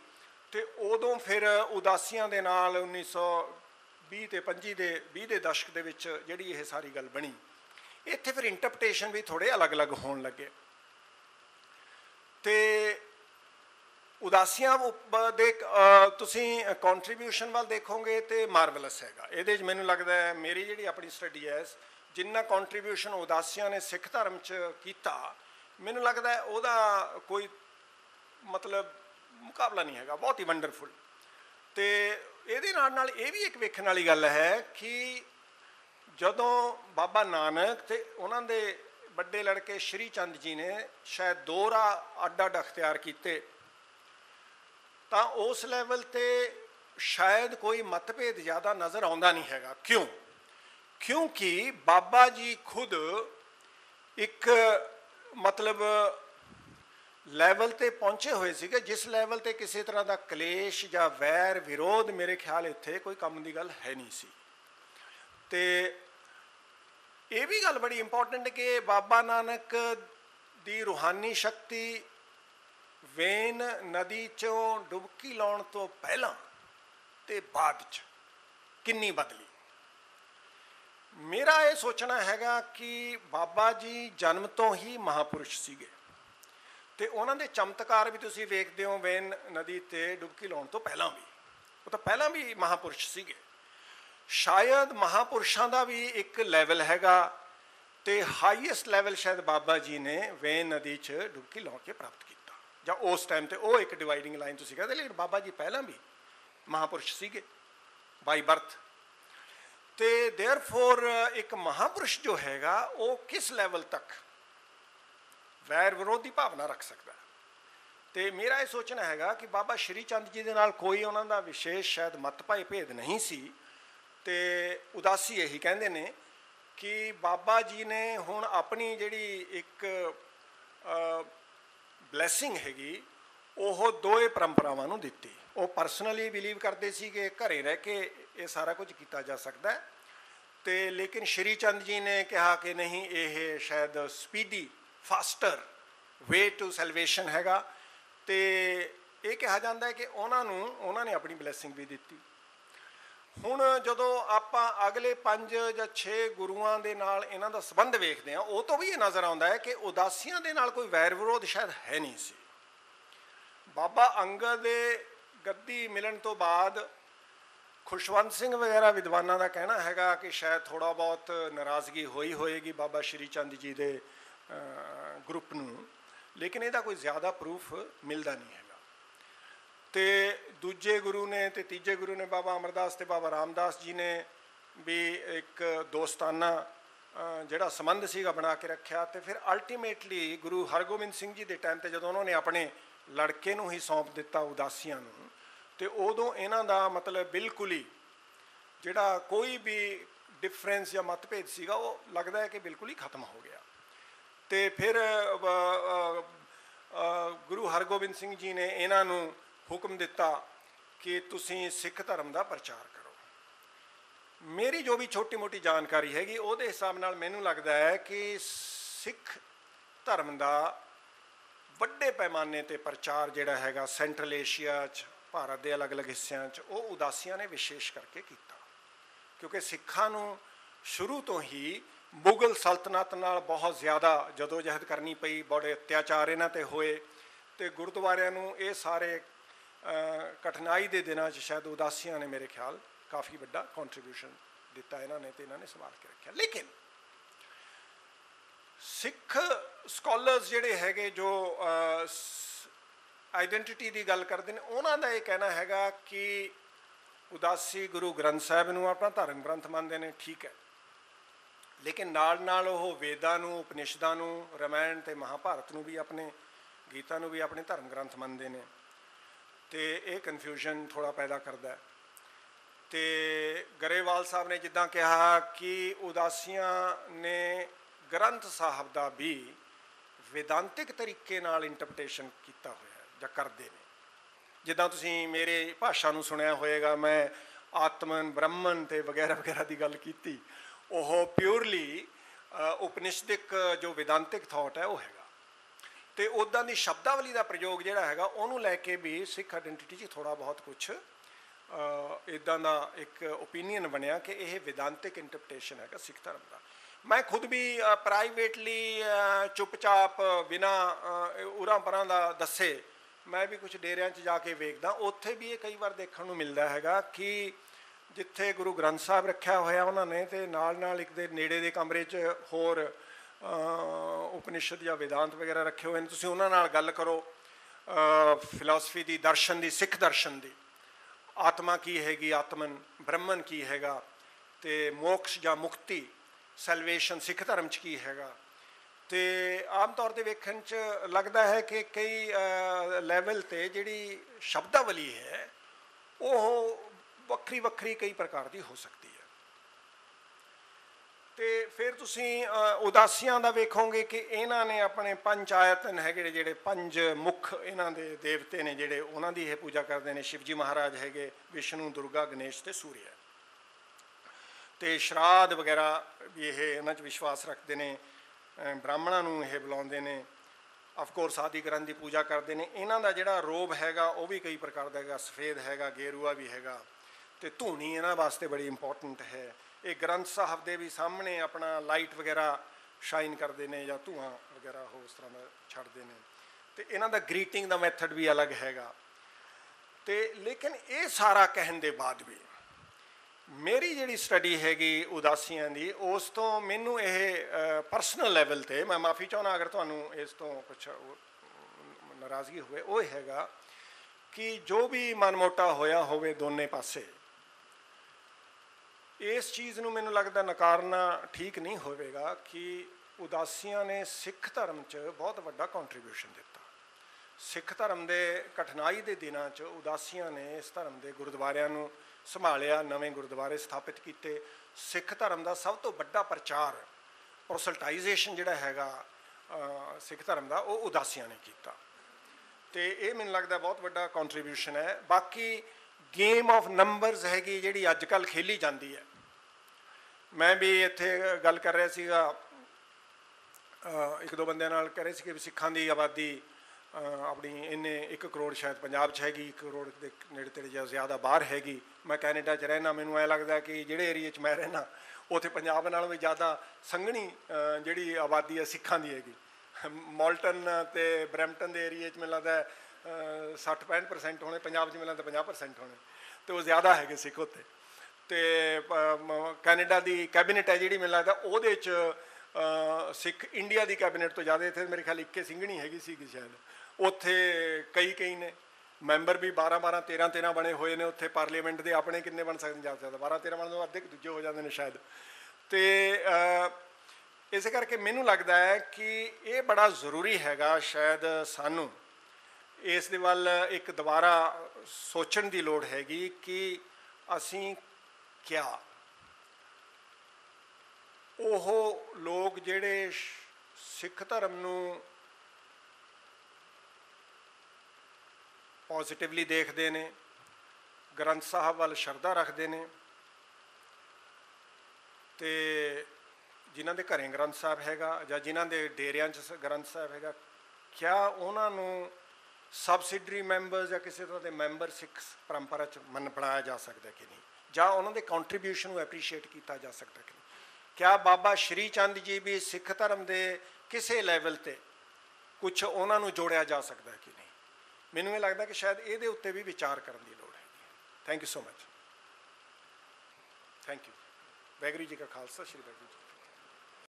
ਤੇ ਉਦੋਂ ਫਿਰ ਉਦਾਸੀਆਂ ਦੇ ਨਾਲ 1920 ਤੇ 25 ਦੇ 20 ਦੇ ਦਸ਼ਕ ਦੇ ਵਿੱਚ ਜਿਹੜੀ ਇਹ ਸਾਰੀ ਗੱਲ ਬਣੀ, ਇੱਥੇ ਫਿਰ ਇੰਟਰਪ੍ਰੀਟੇਸ਼ਨ ਵੀ ਥੋੜੇ ਅਲੱਗ-ਅਲੱਗ ਹੋਣ ਲੱਗੇ। ਤੇ ਉਦਾਸੀਆਂ ਦੇ ਤੁਸੀਂ ਕੰਟਰੀਬਿਊਸ਼ਨ ਵੱਲ ਦੇਖੋਗੇ ਤੇ ਮਾਰਵਲਸ ਹੈਗਾ। ਇਹਦੇ 'ਚ ਮੈਨੂੰ ਲੱਗਦਾ ਹੈ ਮੇਰੀ ਜਿਹੜੀ ਆਪਣੀ ਸਟੱਡੀ ਹੈ, ਜਿੰਨਾ ਕੰਟਰੀਬਿਊਸ਼ਨ ਉਦਾਸੀਆਂ ਨੇ ਸਿੱਖ ਧਰਮ 'ਚ ਕੀਤਾ, ਮੈਨੂੰ ਲੱਗਦਾ ਹੈ ਉਹਦਾ ਕੋਈ ਮਤਲਬ ਮੁਕਾਬਲਾ ਨਹੀਂ ਹੈਗਾ। ਬਹੁਤ ਹੀ ਵੰਡਰਫੁਲ ਤੇ ਇਹਦੇ ਨਾਲ ਨਾਲ ਇਹ ਵੀ ਇੱਕ ਵੇਖਣ ਵਾਲੀ ਗੱਲ ਹੈ ਕਿ ਜਦੋਂ ਬਾਬਾ ਨਾਨਕ ਤੇ ਉਹਨਾਂ ਦੇ ਵੱਡੇ ਲੜਕੇ ਸ਼੍ਰੀ ਚੰਦ ਜੀ ਨੇ ਸ਼ਾਇਦ ਦੋ ਰਾਹ ਅੱਡ ਅੱਡ ਅਖਤਿਆਰ ਕੀਤੇ ਤਾਂ ਉਸ ਲੈਵਲ ਤੇ ਸ਼ਾਇਦ ਕੋਈ ਮਤਭੇਦ ਜ਼ਿਆਦਾ ਨਜ਼ਰ ਆਉਂਦਾ ਨਹੀਂ ਹੈਗਾ। ਕਿਉਂ? ਕਿਉਂਕਿ ਬਾਬਾ ਜੀ ਖੁਦ ਇੱਕ ਮਤਲਬ ਲੈਵਲ ਤੇ ਪਹੁੰਚੇ ਹੋਏ ਸੀਗੇ, ਜਿਸ ਲੈਵਲ ਤੇ ਕਿਸੇ ਤਰ੍ਹਾਂ ਦਾ ਕਲੇਸ਼ ਜਾਂ ਵੈਰ, ਵਿਰੋਧ ਮੇਰੇ ਖਿਆਲ ਇੱਥੇ ਕੋਈ ਕੰਮ ਦੀ ਗੱਲ ਹੈ ਨਹੀਂ ਸੀ। ਤੇ ਇਹ ਵੀ ਗੱਲ ਬੜੀ ਇੰਪੋਰਟੈਂਟ ਕਿ ਬਾਬਾ ਨਾਨਕ ਦੀ ਰੂਹਾਨੀ ਸ਼ਕਤੀ ਵੇਨ ਨਦੀ ਚੋਂ ਡੁਬਕੀ ਲਾਉਣ ਤੋਂ ਪਹਿਲਾਂ ਤੇ ਬਾਅਦ ਚ ਕਿੰਨੀ ਬਦਲੀ? ਮੇਰਾ ਇਹ ਸੋਚਣਾ ਹੈਗਾ ਕਿ ਬਾਬਾ ਜੀ ਜਨਮ ਤੋਂ ਹੀ ਮਹਾਪੁਰਸ਼ ਸੀਗੇ ਤੇ ਉਹਨਾਂ ਦੇ ਚਮਤਕਾਰ ਵੀ ਤੁਸੀਂ ਵੇਖਦੇ ਹੋ ਵੇਨ ਨਦੀ ਤੇ ਡੁਬਕੀ ਲਾਉਣ ਤੋਂ ਪਹਿਲਾਂ ਵੀ। ਉਹ ਤਾਂ ਪਹਿਲਾਂ ਵੀ ਮਹਾਪੁਰਸ਼ ਸੀਗੇ। ਸ਼ਾਇਦ ਮਹਾਪੁਰਸ਼ਾਂ ਦਾ ਵੀ ਇੱਕ ਲੈਵਲ ਹੈਗਾ ਤੇ ਹਾਈਐਸਟ ਲੈਵਲ ਸ਼ਾਇਦ ਬਾਬਾ ਜੀ ਨੇ ਵੇਨ ਨਦੀ 'ਚ ਡੁਬਕੀ ਲਾਉਣ ਕੇ ਪ੍ਰਾਪਤ ਕੀਤਾ ਜਾਂ ਉਸ ਟਾਈਮ ਤੇ ਉਹ ਇੱਕ ਡਿਵਾਈਡਿੰਗ ਲਾਈਨ ਤੁਸੀਂ ਕਹਿੰਦੇ ਲੇਕਿਨ ਬਾਬਾ ਜੀ ਪਹਿਲਾਂ ਵੀ ਮਹਾਪੁਰਸ਼ ਸੀਗੇ ਬਾਈ ਬਰਥ ਤੇ देयरफॉर ਇੱਕ ਮਹਾਪੁਰਸ਼ ਜੋ ਹੈਗਾ ਉਹ ਕਿਸ ਲੈਵਲ ਤੱਕ ਵੈਰ ਵਿਰੋਧੀ ਭਾਵਨਾ ਰੱਖ ਸਕਦਾ ਤੇ ਮੇਰਾ ਇਹ ਸੋਚਣਾ ਹੈਗਾ ਕਿ ਬਾਬਾ ਸ਼੍ਰੀ ਚੰਦ ਜੀ ਦੇ ਨਾਲ ਕੋਈ ਉਹਨਾਂ ਦਾ ਵਿਸ਼ੇਸ਼ ਸ਼ਾਇਦ ਮਤਭਾਈ ਭੇਦ ਨਹੀਂ ਸੀ ਤੇ ਉਦਾਸੀ ਇਹੀ ਕਹਿੰਦੇ ਨੇ ਕਿ ਬਾਬਾ ਜੀ ਨੇ ਹੁਣ ਆਪਣੀ ਜਿਹੜੀ ਇੱਕ ਬਲੇਸਿੰਗ ਹੈਗੀ, ਉਹ ਦੋਏ ਪਰੰਪਰਾਵਾਂ ਨੂੰ ਦਿੱਤੀ। ਉਹ ਪਰਸਨਲੀ ਬਿਲੀਵ ਕਰਦੇ ਸੀ ਕਿ ਘਰੇ ਰਹਿ ਕੇ ਇਹ ਸਾਰਾ ਕੁਝ ਕੀਤਾ ਜਾ ਸਕਦਾ ਹੈ। ਤੇ ਲੇਕਿਨ ਸ਼੍ਰੀ ਚੰਦ ਜੀ ਨੇ ਕਿਹਾ ਕਿ ਨਹੀਂ, ਇਹ ਸ਼ਾਇਦ speedy faster way to salvation ਹੈਗਾ। ਤੇ ਇਹ ਕਿਹਾ ਜਾਂਦਾ ਹੈ ਕਿ ਉਹਨਾਂ ਨੂੰ, ਉਹਨਾਂ ਨੇ ਆਪਣੀ ਬਲੇਸਿੰਗ ਵੀ ਦਿੱਤੀ। ਹੁਣ ਜਦੋਂ ਆਪਾਂ ਅਗਲੇ 5 ਜਾਂ 6 ਗੁਰੂਆਂ ਦੇ ਨਾਲ ਇਹਨਾਂ ਦਾ ਸੰਬੰਧ ਵੇਖਦੇ ਆ ਉਹ ਤੋਂ ਵੀ ਇਹ ਨਜ਼ਰ ਆਉਂਦਾ ਹੈ ਕਿ ਉਦਾਸੀਆਂ ਦੇ ਨਾਲ ਕੋਈ ਵੈਰ ਵਿਰੋਧ ਸ਼ਾਇਦ ਹੈ ਨਹੀਂ ਸੀ। ਬਾਬਾ ਅੰਗਦ ਦੇ ਗੱਦੀ ਮਿਲਣ ਤੋਂ ਬਾਅਦ ਖੁਸ਼ਵੰਤ ਸਿੰਘ ਵਗੈਰਾ ਵਿਦਵਾਨਾਂ ਦਾ ਕਹਿਣਾ ਹੈਗਾ ਕਿ ਸ਼ਾਇਦ ਥੋੜਾ ਬਹੁਤ ਨਾਰਾਜ਼ਗੀ ਹੋਈ ਹੋਏਗੀ ਬਾਬਾ ਸ਼੍ਰੀ ਚੰਦ ਜੀ ਦੇ ਗਰੁੱਪ ਨੂੰ, ਲੇਕਿਨ ਇਹਦਾ ਕੋਈ ਜ਼ਿਆਦਾ ਪ੍ਰੂਫ ਮਿਲਦਾ ਨਹੀਂ ਹੈ। ਤੇ ਦੂਜੇ ਗੁਰੂ ਨੇ ਤੇ ਤੀਜੇ ਗੁਰੂ ਨੇ ਬਾਬਾ ਅਮਰਦਾਸ ਤੇ ਬਾਬਾ ਰਾਮਦਾਸ ਜੀ ਨੇ ਵੀ ਇੱਕ ਦੋਸਤਾਨਾ ਜਿਹੜਾ ਸੰਬੰਧ ਸੀਗਾ ਬਣਾ ਕੇ ਰੱਖਿਆ ਤੇ ਫਿਰ ਅਲਟੀਮੇਟਲੀ ਗੁਰੂ ਹਰਗੋਬਿੰਦ ਸਿੰਘ ਜੀ ਦੇ ਟਾਈਮ ਤੇ ਜਦੋਂ ਉਹਨਾਂ ਨੇ ਆਪਣੇ ਲੜਕੇ ਨੂੰ ਹੀ ਸੌਂਪ ਦਿੱਤਾ ਉਦਾਸੀਆਂ ਨੂੰ, ਤੇ ਉਦੋਂ ਇਹਨਾਂ ਦਾ ਮਤਲਬ ਬਿਲਕੁਲ ਹੀ ਜਿਹੜਾ ਕੋਈ ਵੀ ਡਿਫਰੈਂਸ ਜਾਂ ਮਤਭੇਦ ਸੀਗਾ, ਉਹ ਲੱਗਦਾ ਹੈ ਕਿ ਬਿਲਕੁਲ ਹੀ ਖਤਮ ਹੋ ਗਿਆ। ਤੇ ਫਿਰ ਗੁਰੂ ਹਰਗੋਬਿੰਦ ਸਿੰਘ ਜੀ ਨੇ ਇਹਨਾਂ ਨੂੰ ਹੁਕਮ ਦਿੱਤਾ ਕਿ ਤੁਸੀਂ ਸਿੱਖ ਧਰਮ ਦਾ ਪ੍ਰਚਾਰ ਕਰੋ। ਮੇਰੀ ਜੋ ਵੀ ਛੋਟੀ-ਮੋਟੀ ਜਾਣਕਾਰੀ ਹੈਗੀ, ਉਹਦੇ ਹਿਸਾਬ ਨਾਲ ਮੈਨੂੰ ਲੱਗਦਾ ਹੈ ਕਿ ਸਿੱਖ ਧਰਮ ਦਾ ਵੱਡੇ ਪੈਮਾਨੇ ਤੇ ਪ੍ਰਚਾਰ ਜਿਹੜਾ ਹੈਗਾ ਸੈਂਟਰਲ ਏਸ਼ੀਆ 'ਚ, ਭਾਰਤ ਦੇ ਅਲੱਗ-ਅਲੱਗ ਹਿੱਸਿਆਂ 'ਚ, ਉਹ ਉਦਾਸੀਆਂ ਨੇ ਵਿਸ਼ੇਸ਼ ਕਰਕੇ ਕੀਤਾ। ਕਿਉਂਕਿ ਸਿੱਖਾਂ ਨੂੰ ਸ਼ੁਰੂ ਤੋਂ ਹੀ ਮੁਗਲ ਸਲਤਨਤ ਨਾਲ ਬਹੁਤ ਜ਼ਿਆਦਾ ਜਦੋਂ ਜਹਿਦ ਕਰਨੀ ਪਈ, ਬੜੇ ਅਤਿਆਚਾਰ ਇਹਨਾਂ ਤੇ ਹੋਏ ਤੇ ਗੁਰਦੁਆਰਿਆਂ ਨੂੰ ਇਹ ਸਾਰੇ ਕਠਿਨਾਈ ਦੇ ਦਿਨਾਂ 'ਚ ਸ਼ਾਇਦ ਉਦਾਸੀਆਂ ਨੇ ਮੇਰੇ ਖਿਆਲ ਕਾਫੀ ਵੱਡਾ ਕੰਟਰੀਬਿਊਸ਼ਨ ਦਿੱਤਾ ਇਹਨਾਂ ਨੇ ਤੇ ਇਹਨਾਂ ਨੇ ਸੰਭਾਲ ਕੇ ਰੱਖਿਆ। ਲੇਕਿਨ ਸਿੱਖ ਸਕਾਲਰਸ ਜਿਹੜੇ ਹੈਗੇ ਜੋ ਆਇਡੈਂਟੀਟੀ ਦੀ ਗੱਲ ਕਰਦੇ ਨੇ, ਉਹਨਾਂ ਦਾ ਇਹ ਕਹਿਣਾ ਹੈਗਾ ਕਿ ਉਦਾਸੀ ਗੁਰੂ ਗ੍ਰੰਥ ਸਾਹਿਬ ਨੂੰ ਆਪਣਾ ਧਰਮ ਗ੍ਰੰਥ ਮੰਨਦੇ ਨੇ, ਠੀਕ ਹੈ। ਲੇਕਿਨ ਨਾਲ ਨਾਲ ਉਹ ਵੇਦਾਂ ਨੂੰ, ਉਪਨਿਸ਼ਦਾਂ ਨੂੰ, ਰਮਾਇਣ ਤੇ ਮਹਾਭਾਰਤ ਨੂੰ ਵੀ ਆਪਣੇ, ਗੀਤਾ ਨੂੰ ਵੀ ਆਪਣੇ ਧਰਮ ਗ੍ਰੰਥ ਮੰਨਦੇ ਨੇ। ਤੇ ਇਹ ਕਨਫਿਊਜ਼ਨ ਥੋੜਾ ਪੈਦਾ ਕਰਦਾ ਹੈ। ਤੇ ਗਰੇਵਾਲ ਸਾਹਿਬ ਨੇ ਜਿੱਦਾਂ ਕਿਹਾ ਕਿ ਉਦਾਸੀਆਂ ਨੇ ਗ੍ਰੰਥ ਸਾਹਿਬ ਦਾ ਵੀ ਵਿਦਾਂਤਿਕ ਤਰੀਕੇ ਨਾਲ ਇੰਟਰਪ੍ਰੀਟੇਸ਼ਨ ਕੀਤਾ ਹੋਇਆ ਜਾਂ ਕਰਦੇ ਨੇ। ਜਿੱਦਾਂ ਤੁਸੀਂ ਮੇਰੇ ਭਾਸ਼ਾ ਨੂੰ ਸੁਣਿਆ ਹੋਵੇਗਾ ਮੈਂ ਆਤਮਨ, ਬ੍ਰਹਮਨ ਤੇ ਵਗੈਰਾ ਵਗੈਰਾ ਦੀ ਗੱਲ ਕੀਤੀ, ਉਹ ਪਿਓਰਲੀ ਉਪਨਿਸ਼ਦਿਕ ਜੋ ਵਿਦਾਂਤਿਕ ਥਾਟ ਹੈ, ਉਹ ਹੈਗਾ। ਤੇ ਉਦਾਂ ਦੀ ਸ਼ਬਦਾਵਲੀ ਦਾ ਪ੍ਰਯੋਗ ਜਿਹੜਾ ਹੈਗਾ, ਉਹਨੂੰ ਲੈ ਕੇ ਵੀ ਸਿੱਖ ਆਇਡੈਂਟੀਟੀ 'ਚ ਥੋੜਾ ਬਹੁਤ ਕੁਝ ਇਦਾਂ ਦਾ ਇੱਕ ਓਪੀਨੀਅਨ ਬਣਿਆ ਕਿ ਇਹ ਵਿਦਾਂਤਿਕ ਇੰਟਰਪ੍ਰੀਟੇਸ਼ਨ ਹੈਗਾ ਸਿੱਖ ਧਰਮ ਦਾ। ਮੈਂ ਖੁਦ ਵੀ ਪ੍ਰਾਈਵੇਟਲੀ ਚੁੱਪਚਾਪ ਬਿਨਾ ਉਰਾਂ ਪਰਾਂ ਦਾ ਦੱਸੇ, ਮੈਂ ਵੀ ਕੁਝ ਡੇਰਿਆਂ 'ਚ ਜਾ ਕੇ ਵੇਖਦਾ, ਉੱਥੇ ਵੀ ਇਹ ਕਈ ਵਾਰ ਦੇਖਣ ਨੂੰ ਮਿਲਦਾ ਹੈਗਾ ਕਿ ਜਿੱਥੇ ਗੁਰੂ ਗ੍ਰੰਥ ਸਾਹਿਬ ਰੱਖਿਆ ਹੋਇਆ ਉਹਨਾਂ ਨੇ ਤੇ ਨਾਲ ਨਾਲ ਇੱਕ ਦੇ ਨੇੜੇ ਦੇ ਕਮਰੇ 'ਚ ਹੋਰ ਉਪਨਿਸ਼ਦ ਜਾਂ ਵੇਦਾਂਤ ਵਗੈਰਾ ਰੱਖੇ ਹੋਏ ਨੇ। ਤੁਸੀਂ ਉਹਨਾਂ ਨਾਲ ਗੱਲ ਕਰੋ ਫਿਲਾਸਫੀ ਦੀ, ਦਰਸ਼ਨ ਦੀ, ਸਿੱਖ ਦਰਸ਼ਨ ਦੀ। ਆਤਮਾ ਕੀ ਹੈਗੀ, ਆਤਮਨ, ਬ੍ਰਹਮਨ ਕੀ ਹੈਗਾ ਤੇ ਮੋਕਸ਼ ਜਾਂ ਮੁਕਤੀ ਸੈਲਵੇਸ਼ਨ ਸਿੱਖ ਧਰਮ ਚ ਕੀ ਹੈਗਾ। ਤੇ ਆਮ ਤੌਰ ਤੇ ਵੇਖਣ ਚ ਲੱਗਦਾ ਹੈ ਕਿ ਕਈ ਲੈਵਲ ਤੇ ਜਿਹੜੀ ਸ਼ਬਦਾਵਲੀ ਹੈ, ਉਹ ਵੱਖਰੀ ਵੱਖਰੀ ਕਈ ਪ੍ਰਕਾਰ ਦੀ ਹੋ ਸਕਦੀ ਹੈ। ਤੇ ਫਿਰ ਤੁਸੀਂ ਉਦਾਸੀਆਂ ਦਾ ਵੇਖੋਗੇ ਕਿ ਇਹਨਾਂ ਨੇ ਆਪਣੇ ਪੰਜ ਆਇਤਨ ਹੈਗੇ ਜਿਹੜੇ ਪੰਜ ਮੁੱਖ ਇਹਨਾਂ ਦੇ ਦੇਵਤੇ ਨੇ ਜਿਹੜੇ ਉਹਨਾਂ ਦੀ ਇਹ ਪੂਜਾ ਕਰਦੇ ਨੇ। ਸ਼ਿਵਜੀ ਮਹਾਰਾਜ ਹੈਗੇ, ਵਿਸ਼ਨੂੰ, ਦੁਰਗਾ, ਗਣੇਸ਼ ਤੇ ਸੂਰਿਆ ਤੇ ਸ਼ਰਾਦ ਵਗੈਰਾ ਵੀ ਇਹ ਇਹਨਾਂ 'ਚ ਵਿਸ਼ਵਾਸ ਰੱਖਦੇ ਨੇ ਬ੍ਰਾਹਮਣਾਂ ਨੂੰ ਇਹ ਬੁਲਾਉਂਦੇ ਨੇ। ਆਫ ਕੋਰਸ ਆਦੀ ਗ੍ਰੰਥ ਦੀ ਪੂਜਾ ਕਰਦੇ ਨੇ। ਇਹਨਾਂ ਦਾ ਜਿਹੜਾ ਰੋਬ ਹੈਗਾ, ਉਹ ਵੀ ਕਈ ਪ੍ਰਕਾਰ ਦਾ ਹੈਗਾ। ਸਫੇਦ ਹੈਗਾ, ਗੇਰੂਆ ਵੀ ਹੈਗਾ। ਤੇ ਧੂਣੀ ਇਹਨਾਂ ਵਾਸਤੇ ਬੜੀ ਇੰਪੋਰਟੈਂਟ ਹੈ। ਇਹ ਗ੍ਰੰਥ ਸਾਹਿਬ ਦੇ ਵੀ ਸਾਹਮਣੇ ਆਪਣਾ ਲਾਈਟ ਵਗੈਰਾ ਸ਼ਾਈਨ ਕਰਦੇ ਨੇ ਜਾਂ ਧੂਆਂ ਵਗੈਰਾ ਹੋ ਉਸ ਤਰ੍ਹਾਂ ਦਾ ਛੱਡਦੇ ਨੇ। ਤੇ ਇਹਨਾਂ ਦਾ ਗ੍ਰੀਟਿੰਗ ਦਾ ਮੈਥਡ ਵੀ ਅਲੱਗ ਹੈਗਾ। ਤੇ ਲੇਕਿਨ ਇਹ ਸਾਰਾ ਕਹਿਣ ਦੇ ਬਾਅਦ ਵੀ ਮੇਰੀ ਜਿਹੜੀ ਸਟੱਡੀ ਹੈਗੀ ਉਦਾਸੀਆਂ ਦੀ, ਉਸ ਤੋਂ ਮੈਨੂੰ ਇਹ ਪਰਸਨਲ ਲੈਵਲ ਤੇ ਮੈਂ ਮਾਫੀ ਚਾਹਣਾ ਅਗਰ ਤੁਹਾਨੂੰ ਇਸ ਤੋਂ ਕੁਝ ਨਾਰਾਜ਼ਗੀ ਹੋਵੇ, ਉਹ ਹੈਗਾ ਕਿ ਜੋ ਵੀ ਮਨਮੋਟਾ ਹੋਇਆ ਹੋਵੇ ਦੋਨੇ ਪਾਸੇ ਇਸ ਚੀਜ਼ ਨੂੰ ਮੈਨੂੰ ਲੱਗਦਾ ਨਕਾਰਨਾ ਠੀਕ ਨਹੀਂ ਹੋਵੇਗਾ ਕਿ ਉਦਾਸੀਆਂ ਨੇ ਸਿੱਖ ਧਰਮ 'ਚ ਬਹੁਤ ਵੱਡਾ ਕੰਟਰੀਬਿਊਸ਼ਨ ਦਿੱਤਾ। ਸਿੱਖ ਧਰਮ ਦੇ ਕਠਿਨਾਈ ਦੇ ਦਿਨਾਂ 'ਚ ਉਦਾਸੀਆਂ ਨੇ ਇਸ ਧਰਮ ਦੇ ਗੁਰਦੁਆਰਿਆਂ ਨੂੰ ਸੰਭਾਲਿਆ, ਨਵੇਂ ਗੁਰਦੁਆਰੇ ਸਥਾਪਿਤ ਕੀਤੇ। ਸਿੱਖ ਧਰਮ ਦਾ ਸਭ ਤੋਂ ਵੱਡਾ ਪ੍ਰਚਾਰ ਪ੍ਰੋਸਲਟਾਈਜੇਸ਼ਨ ਜਿਹੜਾ ਹੈਗਾ ਸਿੱਖ ਧਰਮ ਦਾ, ਉਹ ਉਦਾਸੀਆਂ ਨੇ ਕੀਤਾ। ਤੇ ਇਹ ਮੈਨੂੰ ਲੱਗਦਾ ਬਹੁਤ ਵੱਡਾ ਕੰਟਰੀਬਿਊਸ਼ਨ ਹੈ। ਬਾਕੀ ਗੇਮ ਆਫ ਨੰਬਰਸ ਹੈਗੀ ਜਿਹੜੀ ਅੱਜ ਕੱਲ ਖੇਲੀ ਜਾਂਦੀ ਹੈ। ਮੈਂ ਵੀ ਇੱਥੇ ਗੱਲ ਕਰ ਰਿਹਾ ਸੀਗਾ ਇੱਕ ਦੋ ਬੰਦਿਆਂ ਨਾਲ ਕਹਿ ਰਹੇ ਸੀ ਕਿ ਸਿੱਖਾਂ ਦੀ ਆਬਾਦੀ ਆਪਣੀ ਇਹਨੇ 1 ਕਰੋੜ ਸ਼ਾਇਦ ਪੰਜਾਬ 'ਚ ਹੈਗੀ 1 ਕਰੋੜ ਦੇ ਨੇੜੇ ਤੇੜੇ ਜਾਂ ਜ਼ਿਆਦਾ ਬਾਹਰ ਹੈਗੀ। ਮੈਂ ਕੈਨੇਡਾ 'ਚ ਰਹਿਣਾ ਮੈਨੂੰ ਐ ਲੱਗਦਾ ਕਿ ਜਿਹੜੇ ਏਰੀਆ 'ਚ ਮੈਂ ਰਹਿਣਾ ਉੱਥੇ ਪੰਜਾਬ ਨਾਲੋਂ ਵੀ ਜ਼ਿਆਦਾ ਸੰਘਣੀ ਜਿਹੜੀ ਆਬਾਦੀ ਹੈ ਸਿੱਖਾਂ ਦੀ ਹੈਗੀ। ਮੌਲਟਨ ਤੇ ਬ੍ਰੈਂਪਟਨ ਦੇ ਏਰੀਆ 'ਚ ਮੈਨੂੰ ਲੱਗਦਾ 60-65% ਹੋਣੇ, ਪੰਜਾਬ 'ਚ ਮੈਨੂੰ ਲੱਗਦਾ 50% ਹੋਣੇ। ਤੇ ਉਹ ਜ਼ਿਆਦਾ ਹੈਗੇ ਸਿੱਖ ਉੱਥੇ। ਤੇ ਕੈਨੇਡਾ ਦੀ ਕੈਬਨਿਟ ਹੈ ਜਿਹੜੀ ਮੈਨੂੰ ਲੱਗਦਾ ਉਹਦੇ 'ਚ ਸਿੱਖ ਇੰਡੀਆ ਦੀ ਕੈਬਨਿਟ ਤੋਂ ਜ਼ਿਆਦਾ ਇੱਥੇ ਮੇਰੇ ਖਿਆਲ ਇੱਕੇ ਸਿੰਘਣੀ ਹੈਗੀ ਸੀ ਸ਼ਾਇਦ। ਉੱਥੇ ਕਈ ਕਈ ਨੇ, ਮੈਂਬਰ ਵੀ 12 12 13 13 ਬਣੇ ਹੋਏ ਨੇ ਉੱਥੇ ਪਾਰਲੀਮੈਂਟ ਦੇ, ਆਪਣੇ ਕਿੰਨੇ ਬਣ ਸਕਦੇ ਜਾ ਸਕਦਾ 12 13 ਬਣਨ ਤੋਂ ਅੱਧੇ ਦੂਜੇ ਹੋ ਜਾਂਦੇ ਨੇ ਸ਼ਾਇਦ। ਤੇ ਇਸੇ ਕਰਕੇ ਮੈਨੂੰ ਲੱਗਦਾ ਹੈ ਕਿ ਇਹ ਬੜਾ ਜ਼ਰੂਰੀ ਹੈਗਾ ਸ਼ਾਇਦ ਸਾਨੂੰ। ਇਸ ਦੇ ਵੱਲ ਇੱਕ ਦੁਬਾਰਾ ਸੋਚਣ ਦੀ ਲੋੜ ਹੈਗੀ ਕਿ ਅਸੀਂ ਕਿਆ? ਉਹ ਲੋਕ ਜਿਹੜੇ ਸਿੱਖ ਧਰਮ ਨੂੰ ਪੋਜ਼ਿਟਿਵਲੀ ਦੇਖਦੇ ਨੇ, ਗ੍ਰੰਥ ਸਾਹਿਬ ਵੱਲ ਸ਼ਰਧਾ ਰੱਖਦੇ ਨੇ, ਤੇ ਜਿਨ੍ਹਾਂ ਦੇ ਘਰੇ ਗ੍ਰੰਥ ਸਾਹਿਬ ਹੈਗਾ ਜਾਂ ਜਿਨ੍ਹਾਂ ਦੇ ਡੇਰਿਆਂ 'ਚ ਗ੍ਰੰਥ ਸਾਹਿਬ ਹੈਗਾ, ਕਿਆ ਉਹਨਾਂ ਨੂੰ ਸਬਸਿਡਰੀ ਮੈਂਬਰਸ ਜਾਂ ਕਿਸੇ ਤਰ੍ਹਾਂ ਦੇ ਮੈਂਬਰ ਸਿੱਖ ਪਰੰਪਰਾ 'ਚ ਮੰਨ ਬਣਾਇਆ ਜਾ ਸਕਦਾ ਕਿ ਨਹੀਂ? ਜਾਂ ਉਹਨਾਂ ਦੇ ਕੰਟਰੀਬਿਊਸ਼ਨ ਨੂੰ ਐਪਰੀਸ਼ੀਏਟ ਕੀਤਾ ਜਾ ਸਕਦਾ ਕਿ ਕਿਆ ਬਾਬਾ ਸ਼੍ਰੀ ਚੰਦ ਜੀ ਵੀ ਸਿੱਖ ਧਰਮ ਦੇ ਕਿਸੇ ਲੈਵਲ ਤੇ ਕੁਝ ਉਹਨਾਂ ਨੂੰ ਜੋੜਿਆ ਜਾ ਸਕਦਾ ਕਿ ਨਹੀਂ? ਮੈਨੂੰ ਇਹ ਲੱਗਦਾ ਕਿ ਸ਼ਾਇਦ ਇਹਦੇ ਉੱਤੇ ਵੀ ਵਿਚਾਰ ਕਰਨ ਦੀ ਲੋੜ ਹੈ। Thank you so much thank you Waheguru ji ਕਾ ਖਾਲਸਾ, ਸ਼੍ਰੀ ਵਾਹਿਗੁਰੂ ਜੀ